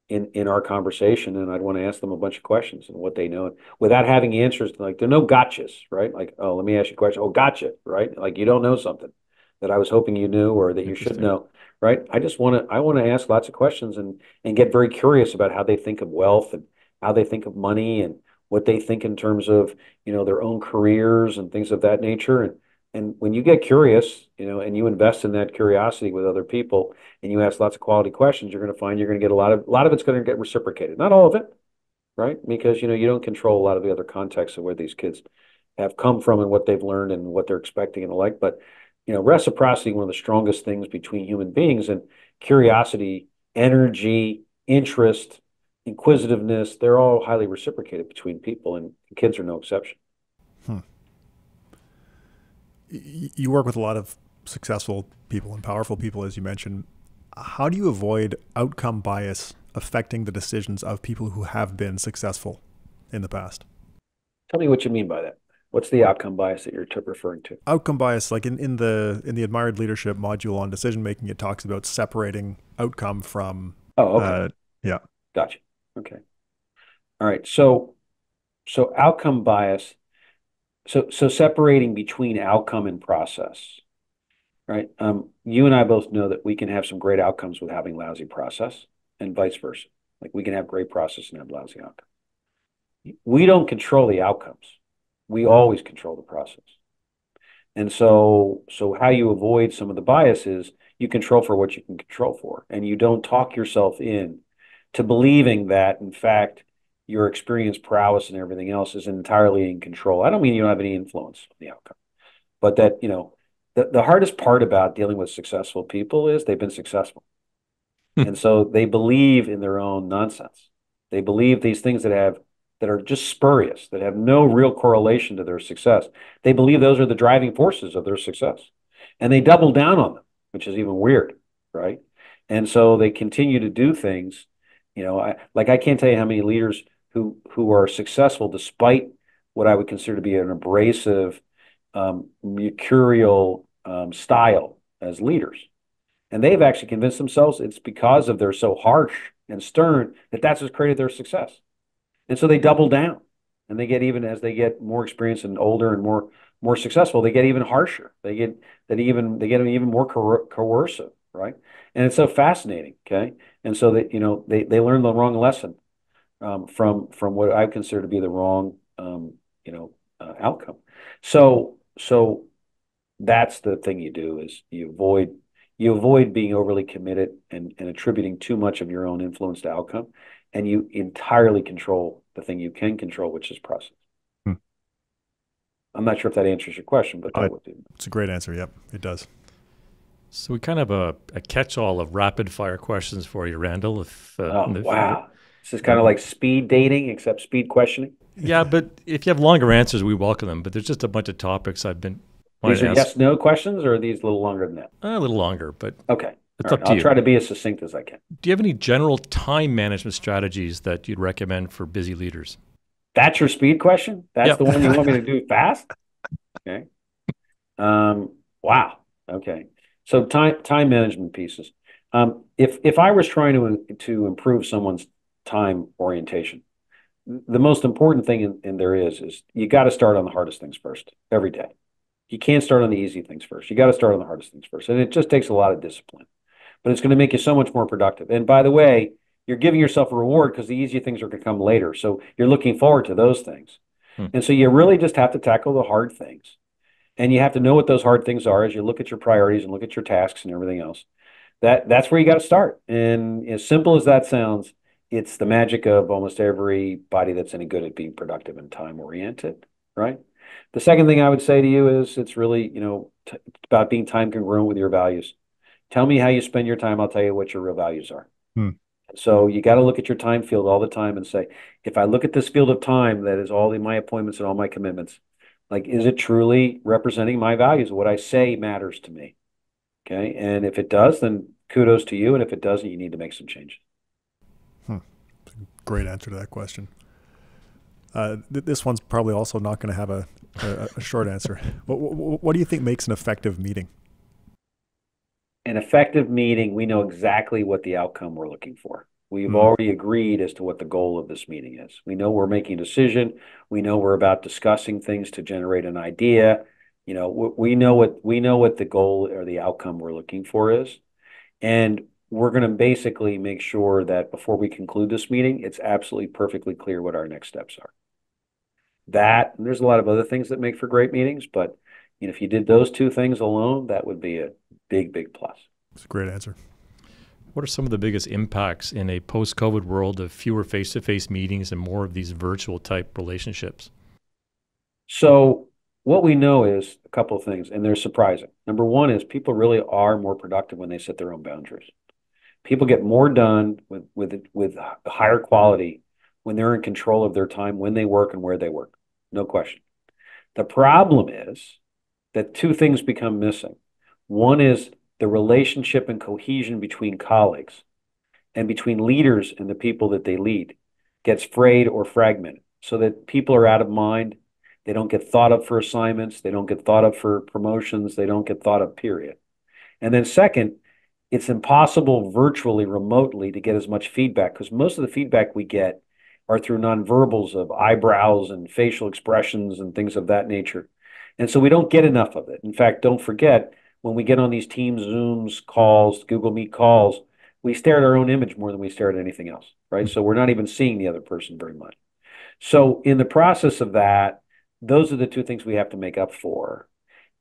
in in our conversation and I'd want to ask them a bunch of questions and what they know without having answers like there are no gotchas, right? Like, oh, let me ask you a question. Oh, gotcha, right? Like you don't know something that I was hoping you knew or that you should know, right? I just want to I want to ask lots of questions and and get very curious about how they think of wealth and how they think of money and what they think in terms of, you know, their own careers and things of that nature and and when you get curious, you know, and you invest in that curiosity with other people, and you ask lots of quality questions, you're going to find you're going to get a lot of a lot of it's going to get reciprocated. Not all of it, right? Because you know you don't control a lot of the other contexts of where these kids have come from and what they've learned and what they're expecting and the like. But you know, reciprocity one of the strongest things between human beings, and curiosity, energy, interest, inquisitiveness, they're all highly reciprocated between people, and kids are no exception. Hmm
you work with a lot of successful people and powerful people, as you mentioned. How do you avoid outcome bias affecting the decisions of people who have been successful in the past?
Tell me what you mean by that. What's the outcome bias that you're referring to?
Outcome bias, like in, in the in the admired leadership module on decision making, it talks about separating outcome from.
Oh, okay. Uh,
yeah.
Gotcha. Okay. All right. So, so outcome bias so so separating between outcome and process right? Um, you and i both know that we can have some great outcomes with having lousy process and vice versa. Like we can have great process and have lousy outcome. We don't control the outcomes. We always control the process. And so so how you avoid some of the biases you control for what you can control for. And you don't talk yourself in to believing that in fact your experience prowess and everything else is entirely in control. I don't mean you don't have any influence on the outcome, but that, you know, the, the hardest part about dealing with successful people is they've been successful. Hmm. and so they believe in their own nonsense. They believe these things that have that are just spurious, that have no real correlation to their success. They believe those are the driving forces of their success. And they double down on them, which is even weird, right? And so they continue to do things, you know, I, like I can't tell you how many leaders who who are successful despite what I would consider to be an abrasive, um, mercurial um, style as leaders. And they've actually convinced themselves it's because of they're so harsh and stern that that's what's created their success. And so they double down and they get even as they get more experienced and older and more more successful, they get even harsher. They get that even they get even more coer- coercive, right? And it's so fascinating, okay? And so that you know they they learn the wrong lesson um, from from what I consider to be the wrong um, you know uh, outcome. So so that's the thing you do is you avoid you avoid being overly committed and, and attributing too much of your own influence to outcome. And you entirely control the thing you can control which is process. Hmm. i'm not sure if that answers your question but that would
do it's a great answer. Yep it does
so we kind of have a, a catch-all of rapid fire questions for you randall if
uh, oh, the, wow this is kind of like speed dating except speed questioning
yeah but if you have longer answers we welcome them but there's just a bunch of topics i've been
these are yes no questions, or are these a little longer than that?
A little longer, but
okay. It's up to I'll you. try to be as succinct as I can.
Do you have any general time management strategies that you'd recommend for busy leaders?
That's your speed question. That's yep. the one you want me to do fast. Okay. Um. Wow. Okay. So time time management pieces. Um. If if I was trying to to improve someone's time orientation, the most important thing in, in there is is you got to start on the hardest things first every day. You can't start on the easy things first. You got to start on the hardest things first. And it just takes a lot of discipline, but it's going to make you so much more productive. And by the way, you're giving yourself a reward because the easy things are going to come later. So you're looking forward to those things. Hmm. And so you really just have to tackle the hard things. And you have to know what those hard things are as you look at your priorities and look at your tasks and everything else. That that's where you got to start. And as simple as that sounds, it's the magic of almost everybody that's any good at being productive and time oriented, right? The second thing I would say to you is it's really, you know, t- about being time congruent with your values. Tell me how you spend your time. I'll tell you what your real values are. Hmm. So you got to look at your time field all the time and say, if I look at this field of time that is all in my appointments and all my commitments, like, is it truly representing my values? What I say matters to me. Okay. And if it does, then kudos to you. And if it doesn't, you need to make some changes.
Hmm. Great answer to that question. Uh, th- this one's probably also not going to have a, a, a short answer. What, what, what do you think makes an effective meeting?
An effective meeting, we know exactly what the outcome we're looking for. We've mm-hmm. already agreed as to what the goal of this meeting is. We know we're making a decision. We know we're about discussing things to generate an idea. You know, we, we know what we know what the goal or the outcome we're looking for is, and we're going to basically make sure that before we conclude this meeting, it's absolutely perfectly clear what our next steps are that and there's a lot of other things that make for great meetings but you know if you did those two things alone that would be a big big plus
it's a great answer
what are some of the biggest impacts in a post-covid world of fewer face-to-face meetings and more of these virtual type relationships
so what we know is a couple of things and they're surprising number one is people really are more productive when they set their own boundaries people get more done with with with higher quality when they're in control of their time, when they work and where they work. No question. The problem is that two things become missing. One is the relationship and cohesion between colleagues and between leaders and the people that they lead gets frayed or fragmented so that people are out of mind. They don't get thought of for assignments. They don't get thought of for promotions. They don't get thought of, period. And then, second, it's impossible virtually, remotely to get as much feedback because most of the feedback we get are through nonverbals of eyebrows and facial expressions and things of that nature. And so we don't get enough of it. In fact, don't forget when we get on these Teams, Zooms, calls, Google Meet calls, we stare at our own image more than we stare at anything else, right? So we're not even seeing the other person very much. So in the process of that, those are the two things we have to make up for.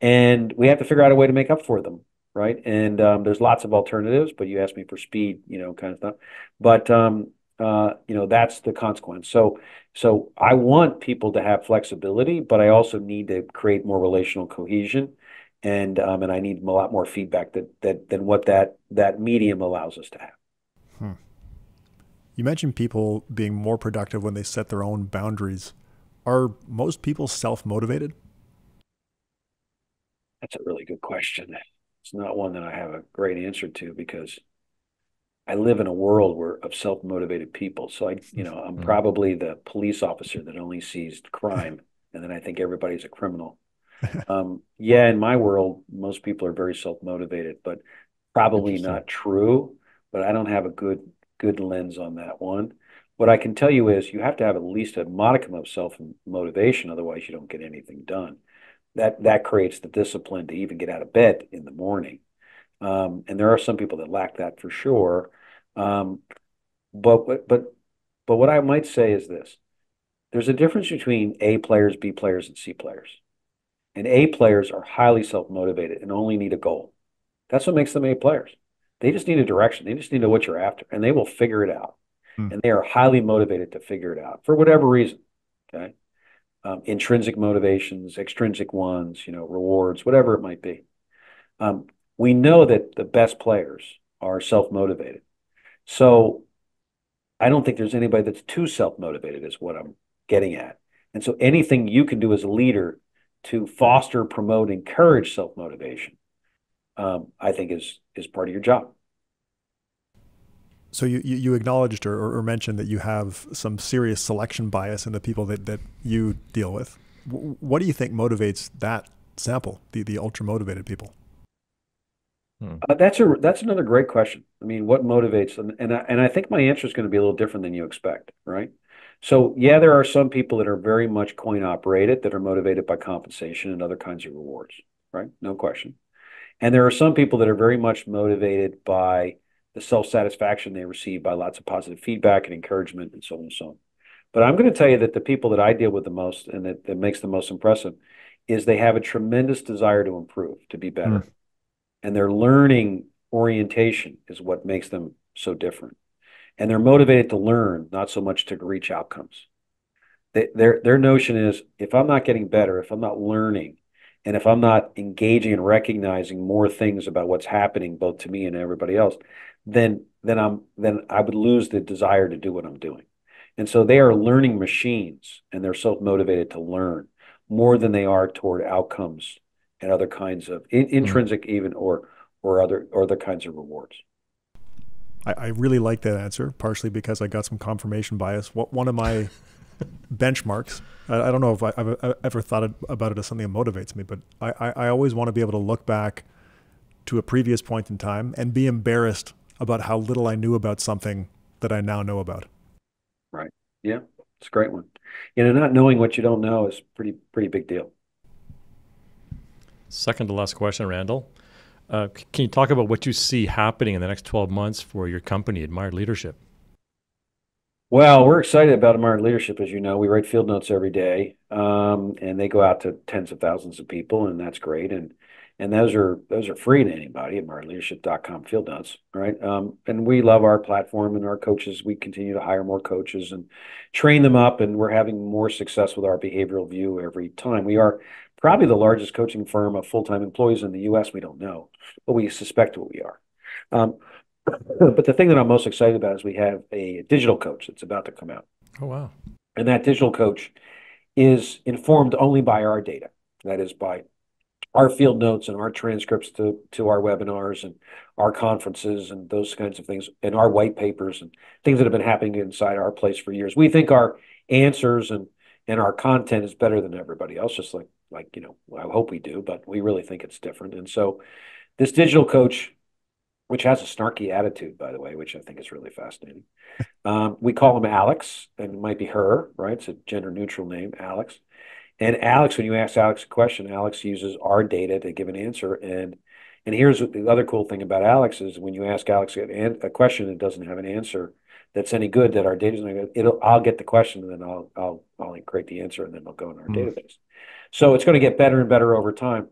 And we have to figure out a way to make up for them, right? And um, there's lots of alternatives, but you asked me for speed, you know, kind of stuff. But um, uh, you know that's the consequence. So so I want people to have flexibility, but I also need to create more relational cohesion, and um, and I need a lot more feedback that that than what that that medium allows us to have. Hmm.
You mentioned people being more productive when they set their own boundaries. Are most people self motivated?
That's a really good question. It's not one that I have a great answer to because I live in a world where of self-motivated people. So I, you know, I'm mm-hmm. probably the police officer that only sees crime, and then I think everybody's a criminal. Um, yeah, in my world, most people are very self-motivated, but probably not true, but I don't have a good good lens on that one. What I can tell you is you have to have at least a modicum of self motivation, otherwise you don't get anything done. That that creates the discipline to even get out of bed in the morning. Um, and there are some people that lack that for sure. Um, but but but what I might say is this: there's a difference between A players, B players, and C players. And A players are highly self motivated and only need a goal. That's what makes them A players. They just need a direction. They just need to know what you're after, and they will figure it out. Hmm. And they are highly motivated to figure it out for whatever reason. Okay. Um, intrinsic motivations, extrinsic ones, you know, rewards, whatever it might be. Um, we know that the best players are self motivated. So I don't think there's anybody that's too self motivated, is what I'm getting at. And so anything you can do as a leader to foster, promote, encourage self motivation, um, I think is is part of your job.
So you, you acknowledged or, or mentioned that you have some serious selection bias in the people that, that you deal with. What do you think motivates that sample, the, the ultra motivated people?
Hmm. Uh, that's a that's another great question. I mean, what motivates them? And I, and I think my answer is going to be a little different than you expect, right? So yeah, there are some people that are very much coin operated that are motivated by compensation and other kinds of rewards, right? No question. And there are some people that are very much motivated by the self satisfaction they receive by lots of positive feedback and encouragement and so on and so on. But I'm going to tell you that the people that I deal with the most and that, that makes the most impressive is they have a tremendous desire to improve, to be better. Mm. And their learning orientation is what makes them so different. And they're motivated to learn, not so much to reach outcomes. They, their, their notion is if I'm not getting better, if I'm not learning, and if I'm not engaging and recognizing more things about what's happening both to me and everybody else, then then I'm then I would lose the desire to do what I'm doing. And so they are learning machines and they're self-motivated to learn more than they are toward outcomes and other kinds of in, mm-hmm. intrinsic even or or other or other kinds of rewards.
I, I really like that answer, partially because I got some confirmation bias. What one of my benchmarks. I, I, don't know if I, have ever thought about it as something that motivates me, but I, I, I always want to be able to look back to a previous point in time and be embarrassed about how little I knew about something that I now know about.
Right. Yeah, it's a great one. You know, not knowing what you don't know is pretty pretty big deal.
Second to last question, Randall. Uh, can you talk about what you see happening in the next 12 months for your company, Admired Leadership?
Well, we're excited about Admired Leadership. As you know, we write field notes every day, um, and they go out to tens of thousands of people, and that's great. And and those are those are free to anybody at admiredleadership.com field notes right um, and we love our platform and our coaches we continue to hire more coaches and train them up and we're having more success with our behavioral view every time we are probably the largest coaching firm of full-time employees in the us we don't know but we suspect what we are um, but the thing that i'm most excited about is we have a digital coach that's about to come out
oh wow
and that digital coach is informed only by our data that is by our field notes and our transcripts to to our webinars and our conferences and those kinds of things and our white papers and things that have been happening inside our place for years. We think our answers and and our content is better than everybody else, just like like you know, I hope we do, but we really think it's different. And so this digital coach, which has a snarky attitude, by the way, which I think is really fascinating. Um, we call him Alex, and it might be her, right? It's a gender neutral name, Alex. And Alex, when you ask Alex a question, Alex uses our data to give an answer. And and here's the other cool thing about Alex is when you ask Alex a question that doesn't have an answer that's any good, that our data is not good, it'll I'll get the question and then I'll I'll I'll create the answer and then it'll go in our mm. database. So it's going to get better and better over time.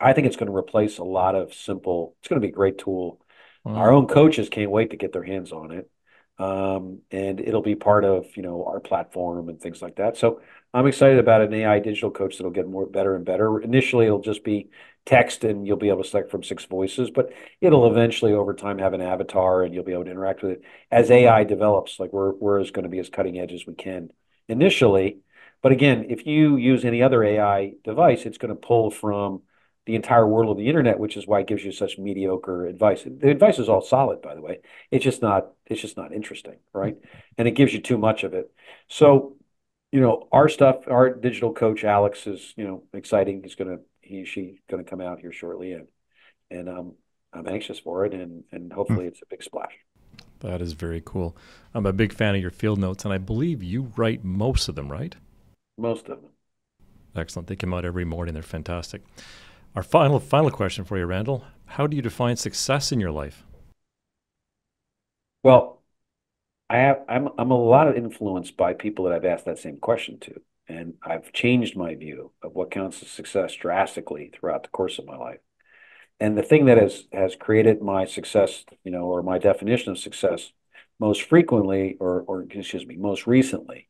I think it's going to replace a lot of simple. It's going to be a great tool. Mm. Our own coaches can't wait to get their hands on it, um, and it'll be part of you know our platform and things like that. So I'm excited about an AI digital coach that'll get more better and better. Initially, it'll just be text and you'll be able to select from six voices, but it'll eventually over time have an avatar and you'll be able to interact with it as AI develops. Like we're we're as going to be as cutting edge as we can initially. But again, if you use any other AI device, it's going to pull from the entire world of the internet, which is why it gives you such mediocre advice. The advice is all solid, by the way. It's just not it's just not interesting, right? And it gives you too much of it. So you know, our stuff, our digital coach Alex is, you know, exciting. He's gonna he she gonna come out here shortly, and and um I'm anxious for it, and and hopefully it's a big splash.
That is very cool. I'm a big fan of your field notes, and I believe you write most of them, right?
Most of them.
Excellent. They come out every morning. They're fantastic. Our final final question for you, Randall. How do you define success in your life?
Well, I have I'm I'm a lot of influenced by people that I've asked that same question to, and I've changed my view of what counts as success drastically throughout the course of my life. And the thing that has has created my success, you know, or my definition of success most frequently, or or excuse me, most recently,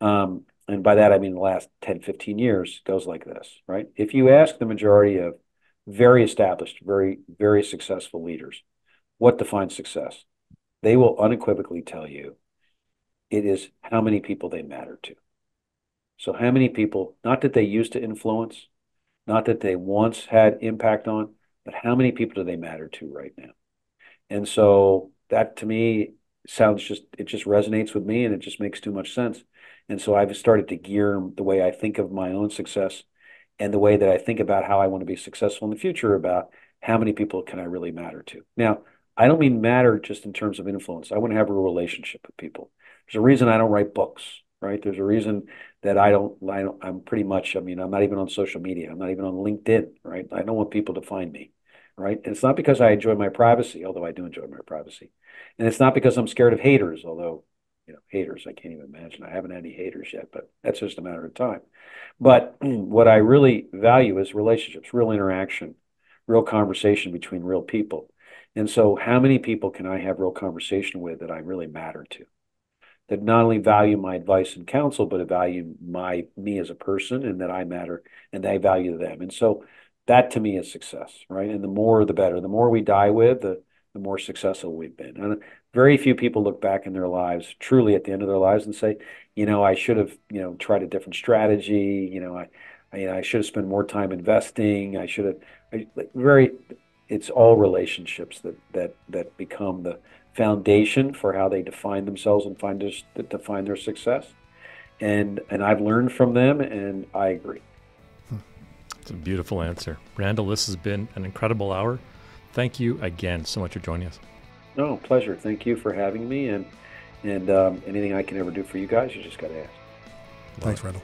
um, and by that I mean the last 10, 15 years, goes like this, right? If you ask the majority of very established, very, very successful leaders, what defines success? They will unequivocally tell you it is how many people they matter to. So how many people, not that they used to influence, not that they once had impact on, but how many people do they matter to right now? And so that to me sounds just it just resonates with me and it just makes too much sense. And so I've started to gear the way I think of my own success and the way that I think about how I want to be successful in the future about how many people can I really matter to. Now, I don't mean matter just in terms of influence. I want to have a relationship with people. There's a reason I don't write books, right? There's a reason that I don't, I don't, I'm pretty much, I mean, I'm not even on social media. I'm not even on LinkedIn, right? I don't want people to find me, right? And it's not because I enjoy my privacy, although I do enjoy my privacy. And it's not because I'm scared of haters, although, you know, haters, I can't even imagine. I haven't had any haters yet, but that's just a matter of time. But what I really value is relationships, real interaction, real conversation between real people. And so, how many people can I have real conversation with that I really matter to? That not only value my advice and counsel, but value my me as a person, and that I matter, and they value them. And so, that to me is success, right? And the more, the better. The more we die with, the the more successful we've been. And very few people look back in their lives, truly at the end of their lives, and say, you know, I should have, you know, tried a different strategy. You know, I, I, you know, I should have spent more time investing. I should have. I, very it's all relationships that that that become the foundation for how they define themselves and find their, define their success. And and I've learned from them, and I agree. Hmm.
It's a beautiful answer, Randall. This has been an incredible hour. Thank you again so much for joining us.
No pleasure. Thank you for having me, and and um, anything I can ever do for you guys, you just got to ask.
Thanks, Randall.